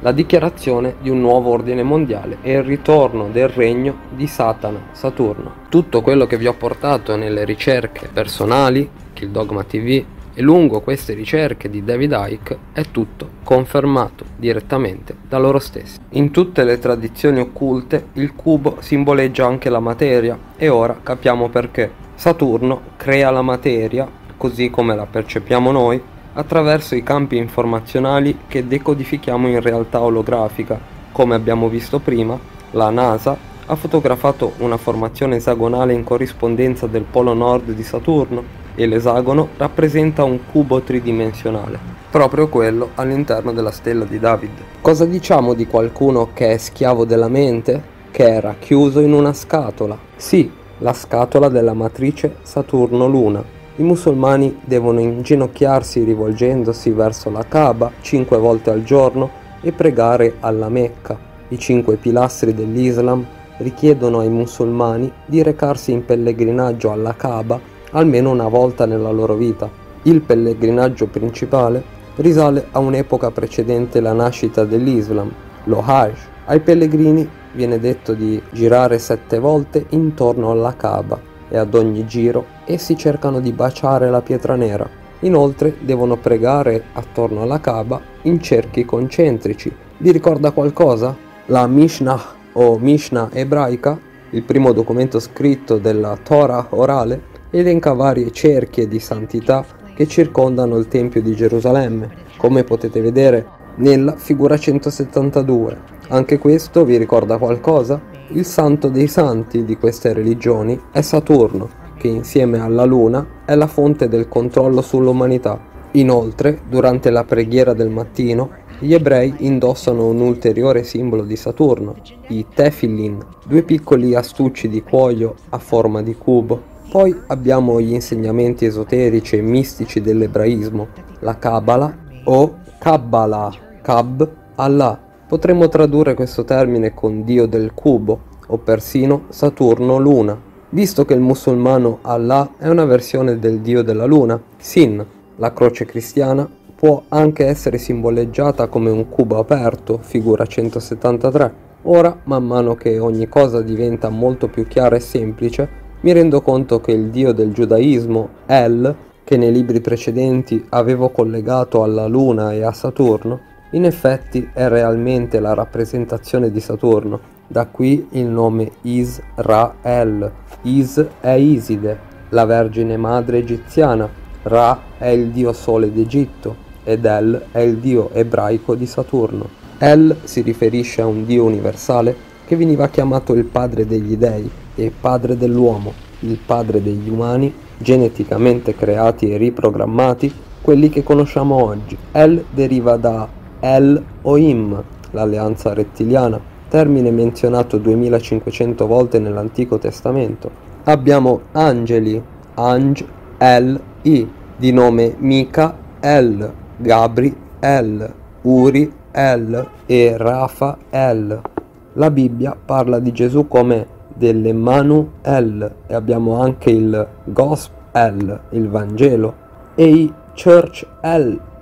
S2: la dichiarazione di un nuovo ordine mondiale e il ritorno del regno di Satana, Saturno. Tutto quello che vi ho portato nelle ricerche personali, Kill Dogma TV, e lungo queste ricerche di David Icke è tutto confermato direttamente da loro stessi. In tutte le tradizioni occulte il cubo simboleggia anche la materia e ora capiamo perché. Saturno crea la materia, così come la percepiamo noi, attraverso i campi informazionali che decodifichiamo in realtà olografica. Come abbiamo visto prima, la NASA ha fotografato una formazione esagonale in corrispondenza del polo nord di Saturno e l'esagono rappresenta un cubo tridimensionale, proprio quello all'interno della stella di David. Cosa diciamo di qualcuno che è schiavo della mente? Che era chiuso in una scatola. Sì, la scatola della matrice Saturno-Luna. I musulmani devono inginocchiarsi rivolgendosi verso la Kaaba cinque volte al giorno e pregare alla Mecca. I cinque pilastri dell'Islam richiedono ai musulmani di recarsi in pellegrinaggio alla Kaaba almeno una volta nella loro vita. Il pellegrinaggio principale risale a un'epoca precedente la nascita dell'Islam, lo Hajj. Ai pellegrini viene detto di girare sette volte intorno alla Kaaba e ad ogni giro essi cercano di baciare la pietra nera. Inoltre devono pregare attorno alla Kaaba in cerchi concentrici. Vi ricorda qualcosa? La Mishnah o Mishnah ebraica, il primo documento scritto della Torah orale, elenca varie cerchie di santità che circondano il Tempio di Gerusalemme, come potete vedere nella figura 172. Anche questo vi ricorda qualcosa? Il santo dei santi di queste religioni è Saturno, che insieme alla Luna è la fonte del controllo sull'umanità. Inoltre, durante la preghiera del mattino, gli ebrei indossano un ulteriore simbolo di Saturno, i tefillin, due piccoli astucci di cuoio a forma di cubo. Poi abbiamo gli insegnamenti esoterici e mistici dell'ebraismo, la Kabbalah o Kabbalah, Kab, Allah, Potremmo tradurre questo termine con dio del cubo o persino Saturno Luna, visto che il musulmano Allah è una versione del dio della luna, Sin. La croce cristiana può anche essere simboleggiata come un cubo aperto, figura 173. Ora, man mano che ogni cosa diventa molto più chiara e semplice, mi rendo conto che il dio del giudaismo, El, che nei libri precedenti avevo collegato alla Luna e a Saturno, in effetti è realmente la rappresentazione di Saturno, da qui il nome Israel. Is è Iside, la Vergine Madre egiziana, Ra è il dio sole d'Egitto ed El è il dio ebraico di Saturno. El si riferisce a un dio universale che veniva chiamato il padre degli dei e padre dell'uomo, il padre degli umani geneticamente creati e riprogrammati, quelli che conosciamo oggi. El deriva da El-Oim, l'alleanza rettiliana, termine menzionato 2500 volte nell'Antico Testamento. Abbiamo angeli, Anj, El, I, di nome Mica, El, Gabri, El, Uri, El e Rafa, El. La Bibbia parla di Gesù come dell'Emmanuel e abbiamo anche il Gospel, il Vangelo, e i Church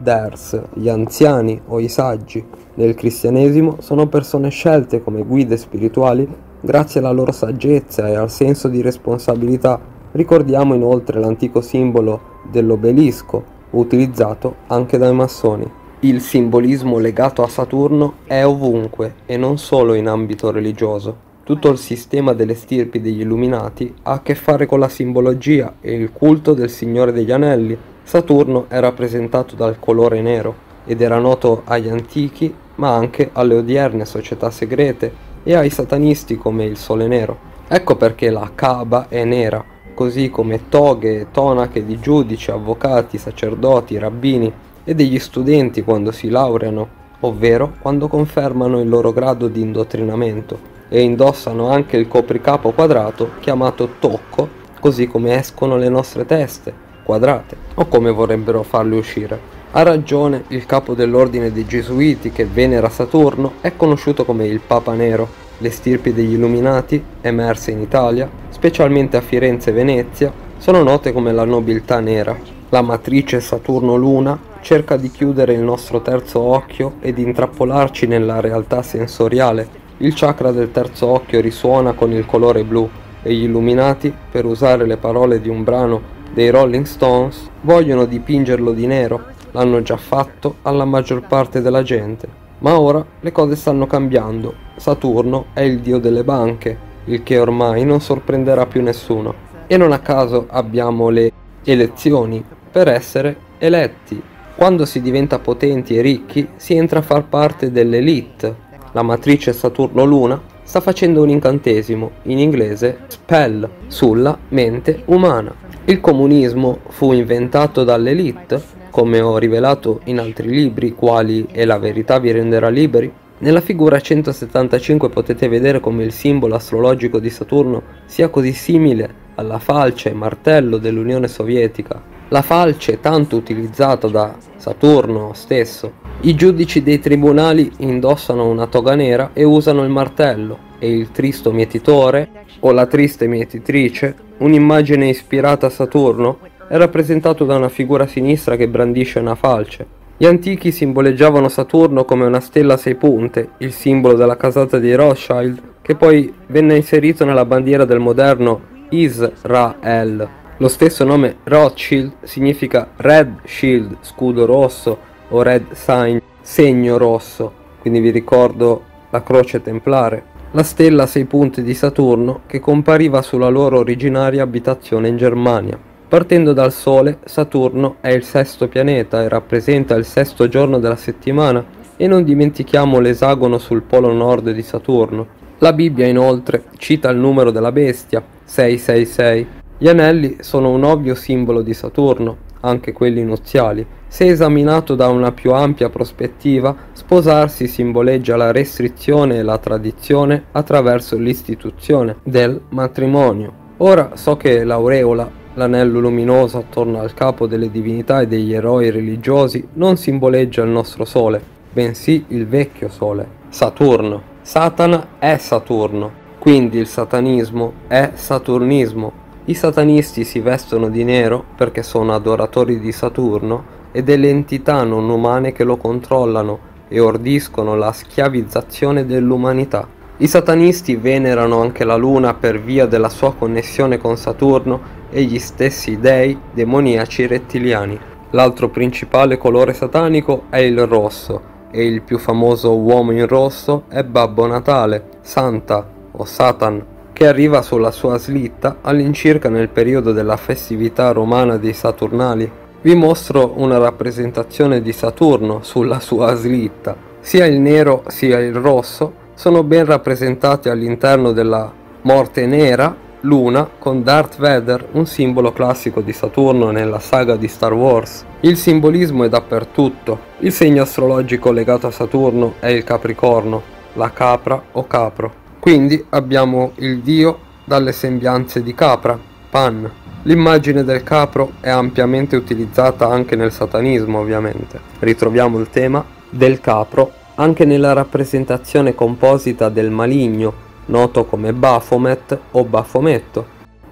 S2: Elders, gli anziani o i saggi nel cristianesimo sono persone scelte come guide spirituali grazie alla loro saggezza e al senso di responsabilità. Ricordiamo inoltre l'antico simbolo dell'obelisco, utilizzato anche dai massoni. Il simbolismo legato a Saturno è ovunque e non solo in ambito religioso. Tutto il sistema delle stirpi degli illuminati ha a che fare con la simbologia e il culto del Signore degli Anelli, Saturno è rappresentato dal colore nero ed era noto agli antichi ma anche alle odierne società segrete e ai satanisti come il Sole Nero. Ecco perché la Kaaba è nera, così come toghe e tonache di giudici, avvocati, sacerdoti, rabbini e degli studenti quando si laureano, ovvero quando confermano il loro grado di indottrinamento e indossano anche il copricapo quadrato chiamato tocco, così come escono le nostre teste, quadrate, o come vorrebbero farli uscire. Ha ragione il capo dell'ordine dei Gesuiti che venera Saturno è conosciuto come il Papa Nero. Le stirpi degli Illuminati, emerse in Italia, specialmente a Firenze e Venezia, sono note come la nobiltà nera. La matrice Saturno-Luna cerca di chiudere il nostro terzo occhio e di intrappolarci nella realtà sensoriale. Il chakra del terzo occhio risuona con il colore blu e gli Illuminati, per usare le parole di un brano dei Rolling Stones vogliono dipingerlo di nero, l'hanno già fatto alla maggior parte della gente. Ma ora le cose stanno cambiando. Saturno è il dio delle banche, il che ormai non sorprenderà più nessuno. E non a caso abbiamo le elezioni per essere eletti. Quando si diventa potenti e ricchi si entra a far parte dell'elite. La matrice Saturno-Luna sta facendo un incantesimo, in inglese spell, sulla mente umana. Il comunismo fu inventato dall'elite, come ho rivelato in altri libri quali E la verità vi renderà liberi. Nella figura 175 potete vedere come il simbolo astrologico di Saturno sia così simile alla falce e martello dell'Unione Sovietica. La falce tanto utilizzata da Saturno stesso. I giudici dei tribunali indossano una toga nera e usano il martello e il tristo mietitore o la triste mietitrice, un'immagine ispirata a Saturno, è rappresentato da una figura sinistra che brandisce una falce. Gli antichi simboleggiavano Saturno come una stella a sei punte, il simbolo della casata di Rothschild, che poi venne inserito nella bandiera del moderno Israel. Lo stesso nome Rothschild significa Red Shield, scudo rosso, o Red Sign, segno rosso, quindi vi ricordo la croce templare. La stella a sei punti di Saturno che compariva sulla loro originaria abitazione in Germania. Partendo dal Sole, Saturno è il sesto pianeta e rappresenta il sesto giorno della settimana e non dimentichiamo l'esagono sul polo nord di Saturno. La Bibbia inoltre cita il numero della bestia, 666. Gli anelli sono un ovvio simbolo di Saturno, anche quelli nuziali. Se esaminato da una più ampia prospettiva, sposarsi simboleggia la restrizione e la tradizione attraverso l'istituzione del matrimonio. Ora so che l'aureola, l'anello luminoso attorno al capo delle divinità e degli eroi religiosi, non simboleggia il nostro sole, bensì il vecchio sole, Saturno. Satana è Saturno, quindi il satanismo è saturnismo. I satanisti si vestono di nero perché sono adoratori di Saturno e delle entità non umane che lo controllano e ordiscono la schiavizzazione dell'umanità. I satanisti venerano anche la luna per via della sua connessione con Saturno e gli stessi dei demoniaci rettiliani. L'altro principale colore satanico è il rosso e il più famoso uomo in rosso è Babbo Natale, Santa o Satan, che arriva sulla sua slitta all'incirca nel periodo della festività romana dei Saturnali. Vi mostro una rappresentazione di Saturno sulla sua slitta. Sia il nero sia il rosso sono ben rappresentati all'interno della morte nera, luna, con Darth Vader, un simbolo classico di Saturno nella saga di Star Wars. Il simbolismo è dappertutto. Il segno astrologico legato a Saturno è il Capricorno, la capra o capro. Quindi abbiamo il dio dalle sembianze di capra, Pan. L'immagine del capro è ampiamente utilizzata anche nel satanismo, ovviamente. Ritroviamo il tema del capro anche nella rappresentazione composita del maligno, noto come Baphomet o Bafometto.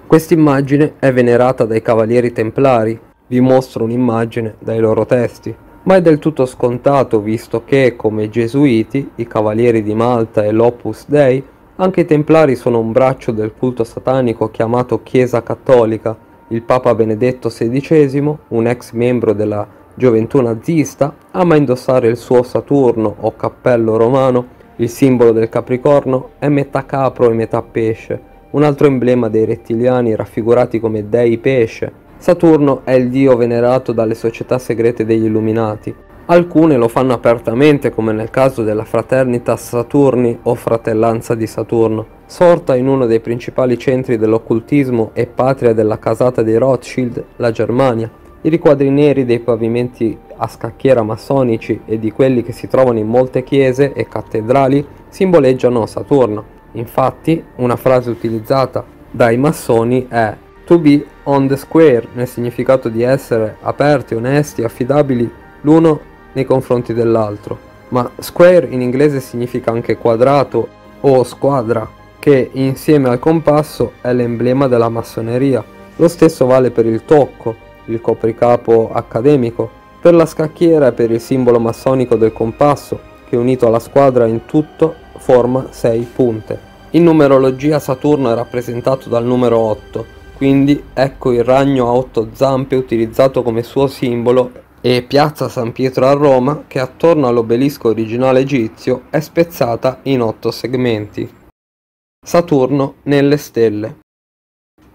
S2: Quest'immagine è venerata dai cavalieri templari. Vi mostro un'immagine dai loro testi ma è del tutto scontato visto che, come i Gesuiti, i Cavalieri di Malta e l'Opus Dei, anche i Templari sono un braccio del culto satanico chiamato Chiesa Cattolica. Il Papa Benedetto XVI, un ex membro della gioventù nazista, ama indossare il suo Saturno o cappello romano. Il simbolo del Capricorno è metà capro e metà pesce, un altro emblema dei rettiliani raffigurati come dei pesce. Saturno è il dio venerato dalle società segrete degli Illuminati. Alcune lo fanno apertamente come nel caso della Fraternitas Saturni o Fratellanza di Saturno, sorta in uno dei principali centri dell'occultismo e patria della casata dei Rothschild, la Germania. I riquadri neri dei pavimenti a scacchiera massonici e di quelli che si trovano in molte chiese e cattedrali simboleggiano Saturno. Infatti, una frase utilizzata dai massoni è to be on the square, nel significato di essere aperti, onesti, affidabili l'uno nei confronti dell'altro. Ma square in inglese significa anche quadrato o squadra, che insieme al compasso è l'emblema della massoneria. Lo stesso vale per il tocco, il copricapo accademico, per la scacchiera e per il simbolo massonico del compasso, che unito alla squadra in tutto forma 6 punte. In numerologia Saturno è rappresentato dal numero 8, quindi ecco il ragno a 8 zampe utilizzato come suo simbolo e piazza San Pietro a Roma che attorno all'obelisco originale egizio è spezzata in otto segmenti. Saturno nelle stelle.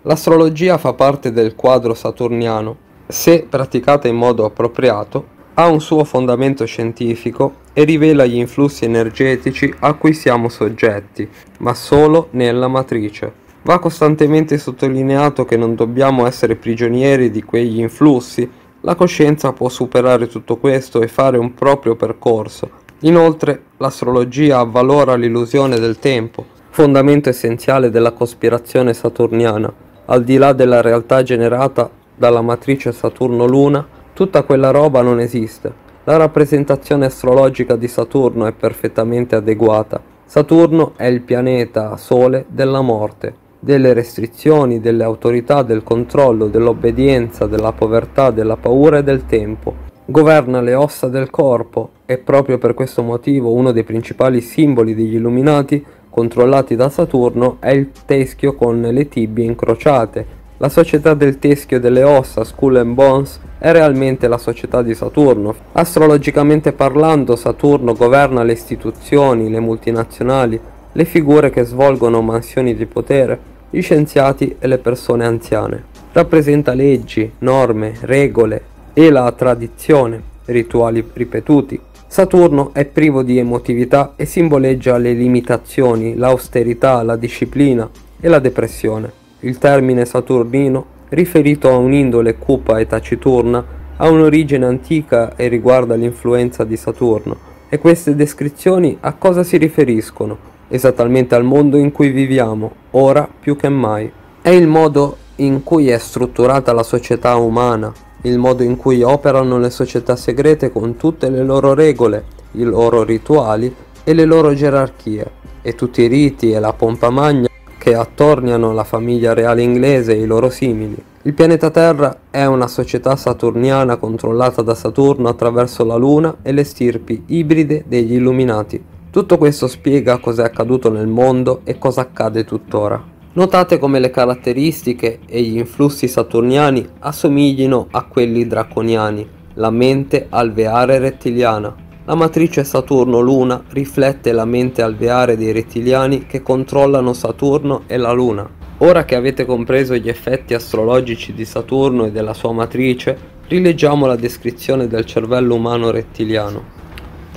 S2: L'astrologia fa parte del quadro saturniano. Se praticata in modo appropriato, ha un suo fondamento scientifico e rivela gli influssi energetici a cui siamo soggetti, ma solo nella matrice. Va costantemente sottolineato che non dobbiamo essere prigionieri di quegli influssi, la coscienza può superare tutto questo e fare un proprio percorso. Inoltre, l'astrologia avvalora l'illusione del tempo, fondamento essenziale della cospirazione saturniana. Al di là della realtà generata dalla matrice Saturno-Luna, tutta quella roba non esiste. La rappresentazione astrologica di Saturno è perfettamente adeguata. Saturno è il pianeta Sole della morte, delle restrizioni, delle autorità, del controllo, dell'obbedienza, della povertà, della paura e del tempo. Governa le ossa del corpo e proprio per questo motivo uno dei principali simboli degli illuminati controllati da Saturno è il teschio con le tibie incrociate. La società del teschio delle ossa, Skull and Bones, è realmente la società di Saturno. Astrologicamente parlando, Saturno governa le istituzioni, le multinazionali, le figure che svolgono mansioni di potere, gli scienziati e le persone anziane. Rappresenta leggi, norme, regole e la tradizione, rituali ripetuti, Saturno è privo di emotività e simboleggia le limitazioni, l'austerità, la disciplina e la depressione. Il termine saturnino, riferito a un'indole cupa e taciturna, ha un'origine antica e riguarda l'influenza di Saturno. E queste descrizioni a cosa si riferiscono? Esattamente al mondo in cui viviamo, ora più che mai. È il modo in cui è strutturata la società umana, il modo in cui operano le società segrete con tutte le loro regole, i loro rituali e le loro gerarchie, e tutti i riti e la pompa magna che attorniano la famiglia reale inglese e i loro simili. Il pianeta Terra è una società saturniana controllata da Saturno attraverso la Luna e le stirpi ibride degli Illuminati. Tutto questo spiega cosa è accaduto nel mondo e cosa accade tuttora. Notate come le caratteristiche e gli influssi saturniani assomiglino a quelli draconiani, la mente alveare rettiliana. La matrice Saturno-Luna riflette la mente alveare dei rettiliani che controllano Saturno e la Luna. Ora che avete compreso gli effetti astrologici di Saturno e della sua matrice, rileggiamo la descrizione del cervello umano rettiliano.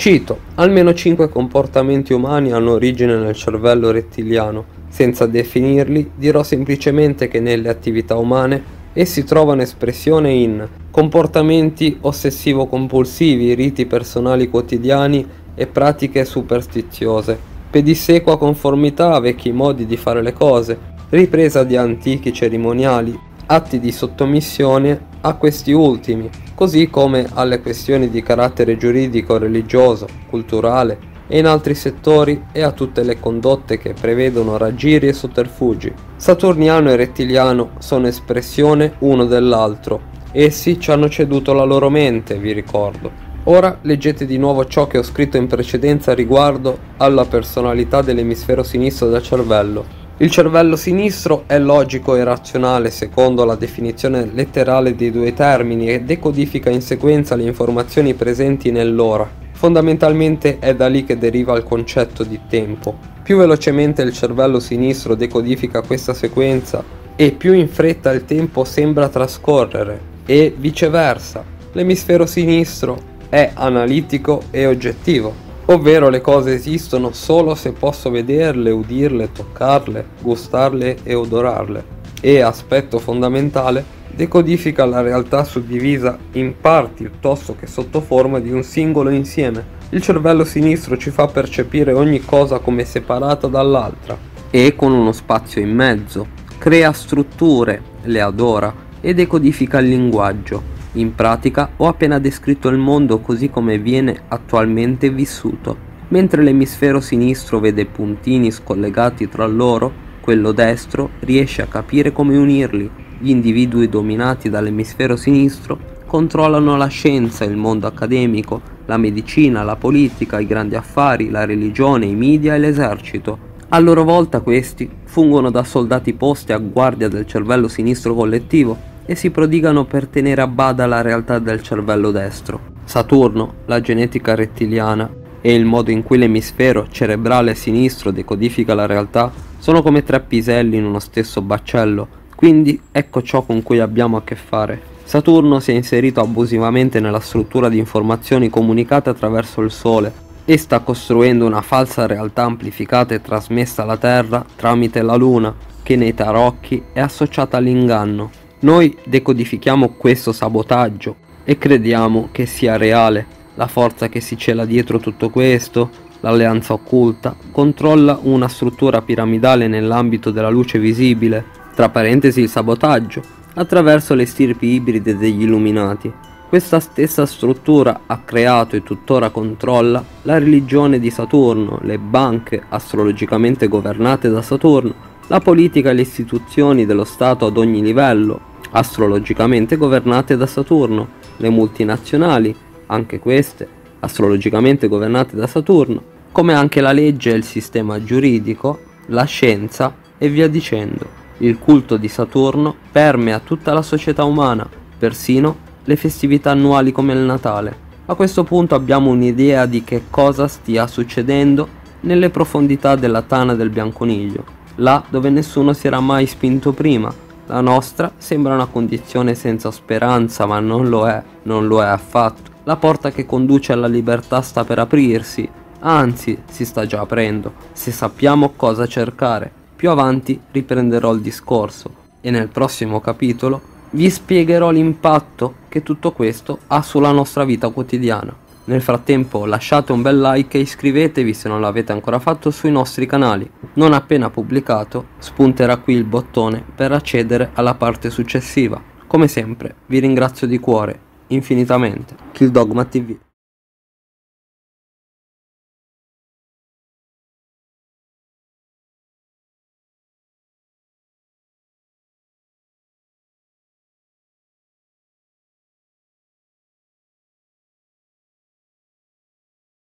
S2: Cito, almeno 5 comportamenti umani hanno origine nel cervello rettiliano, senza definirli, dirò semplicemente che nelle attività umane essi trovano espressione in comportamenti ossessivo-compulsivi, riti personali quotidiani e pratiche superstiziose, pedissequa conformità a vecchi modi di fare le cose, ripresa di antichi cerimoniali, atti di sottomissione a questi ultimi, così come alle questioni di carattere giuridico, religioso, culturale, e in altri settori e a tutte le condotte che prevedono raggiri e sotterfugi. Saturniano e rettiliano sono espressione uno dell'altro. Essi ci hanno ceduto la loro mente, vi ricordo. Ora leggete di nuovo ciò che ho scritto in precedenza riguardo alla personalità dell'emisfero sinistro del cervello. Il cervello sinistro è logico e razionale secondo la definizione letterale dei due termini e decodifica in sequenza le informazioni presenti nell'ora. Fondamentalmente è da lì che deriva il concetto di tempo. Più velocemente il cervello sinistro decodifica questa sequenza e più in fretta il tempo sembra trascorrere e viceversa. L'emisfero sinistro è analitico e oggettivo, ovvero le cose esistono solo se posso vederle, udirle, toccarle, gustarle e odorarle. E aspetto fondamentale, decodifica la realtà suddivisa in parti piuttosto che sotto forma di un singolo insieme. Il cervello sinistro ci fa percepire ogni cosa come separata dall'altra e con uno spazio in mezzo. Crea strutture, le adora e decodifica il linguaggio. In pratica ho appena descritto il mondo così come viene attualmente vissuto. Mentre l'emisfero sinistro vede puntini scollegati tra loro, quello destro riesce a capire come unirli gli individui dominati dall'emisfero sinistro controllano la scienza, il mondo accademico, la medicina, la politica, i grandi affari, la religione, i media e l'esercito. A loro volta questi fungono da soldati posti a guardia del cervello sinistro collettivo e si prodigano per tenere a bada la realtà del cervello destro. Saturno, la genetica rettiliana e il modo in cui l'emisfero cerebrale sinistro decodifica la realtà sono come tre piselli in uno stesso baccello quindi ecco ciò con cui abbiamo a che fare. Saturno si è inserito abusivamente nella struttura di informazioni comunicate attraverso il Sole e sta costruendo una falsa realtà amplificata e trasmessa alla Terra tramite la Luna. che nei tarocchi è associata all'inganno. Noi decodifichiamo questo sabotaggio e crediamo che sia reale. La forza che si cela dietro tutto questo, l'alleanza occulta, controlla una struttura piramidale nell'ambito della luce visibile, tra parentesi il sabotaggio, attraverso le stirpi ibride degli illuminati. Questa stessa struttura ha creato e tuttora controlla la religione di Saturno, le banche astrologicamente governate da Saturno, la politica e le istituzioni dello Stato ad ogni livello, astrologicamente governate da Saturno, le multinazionali, anche queste, astrologicamente governate da Saturno, come anche la legge e il sistema giuridico, la scienza e via dicendo. Il culto di Saturno permea tutta la società umana, persino le festività annuali come il Natale. A questo punto abbiamo un'idea di che cosa stia succedendo nelle profondità della tana del bianconiglio, là dove nessuno si era mai spinto prima. La nostra sembra una condizione senza speranza, ma non lo è, non lo è affatto. La porta che conduce alla libertà sta per aprirsi, anzi si sta già aprendo, se sappiamo cosa cercare. Più avanti riprenderò il discorso e nel prossimo capitolo vi spiegherò l'impatto che tutto questo ha sulla nostra vita quotidiana. Nel frattempo lasciate un bel like e iscrivetevi se non l'avete ancora fatto sui nostri canali. Non appena pubblicato spunterà qui il bottone per accedere alla parte successiva. Come sempre vi ringrazio di cuore, infinitamente. Kill Dogma TV.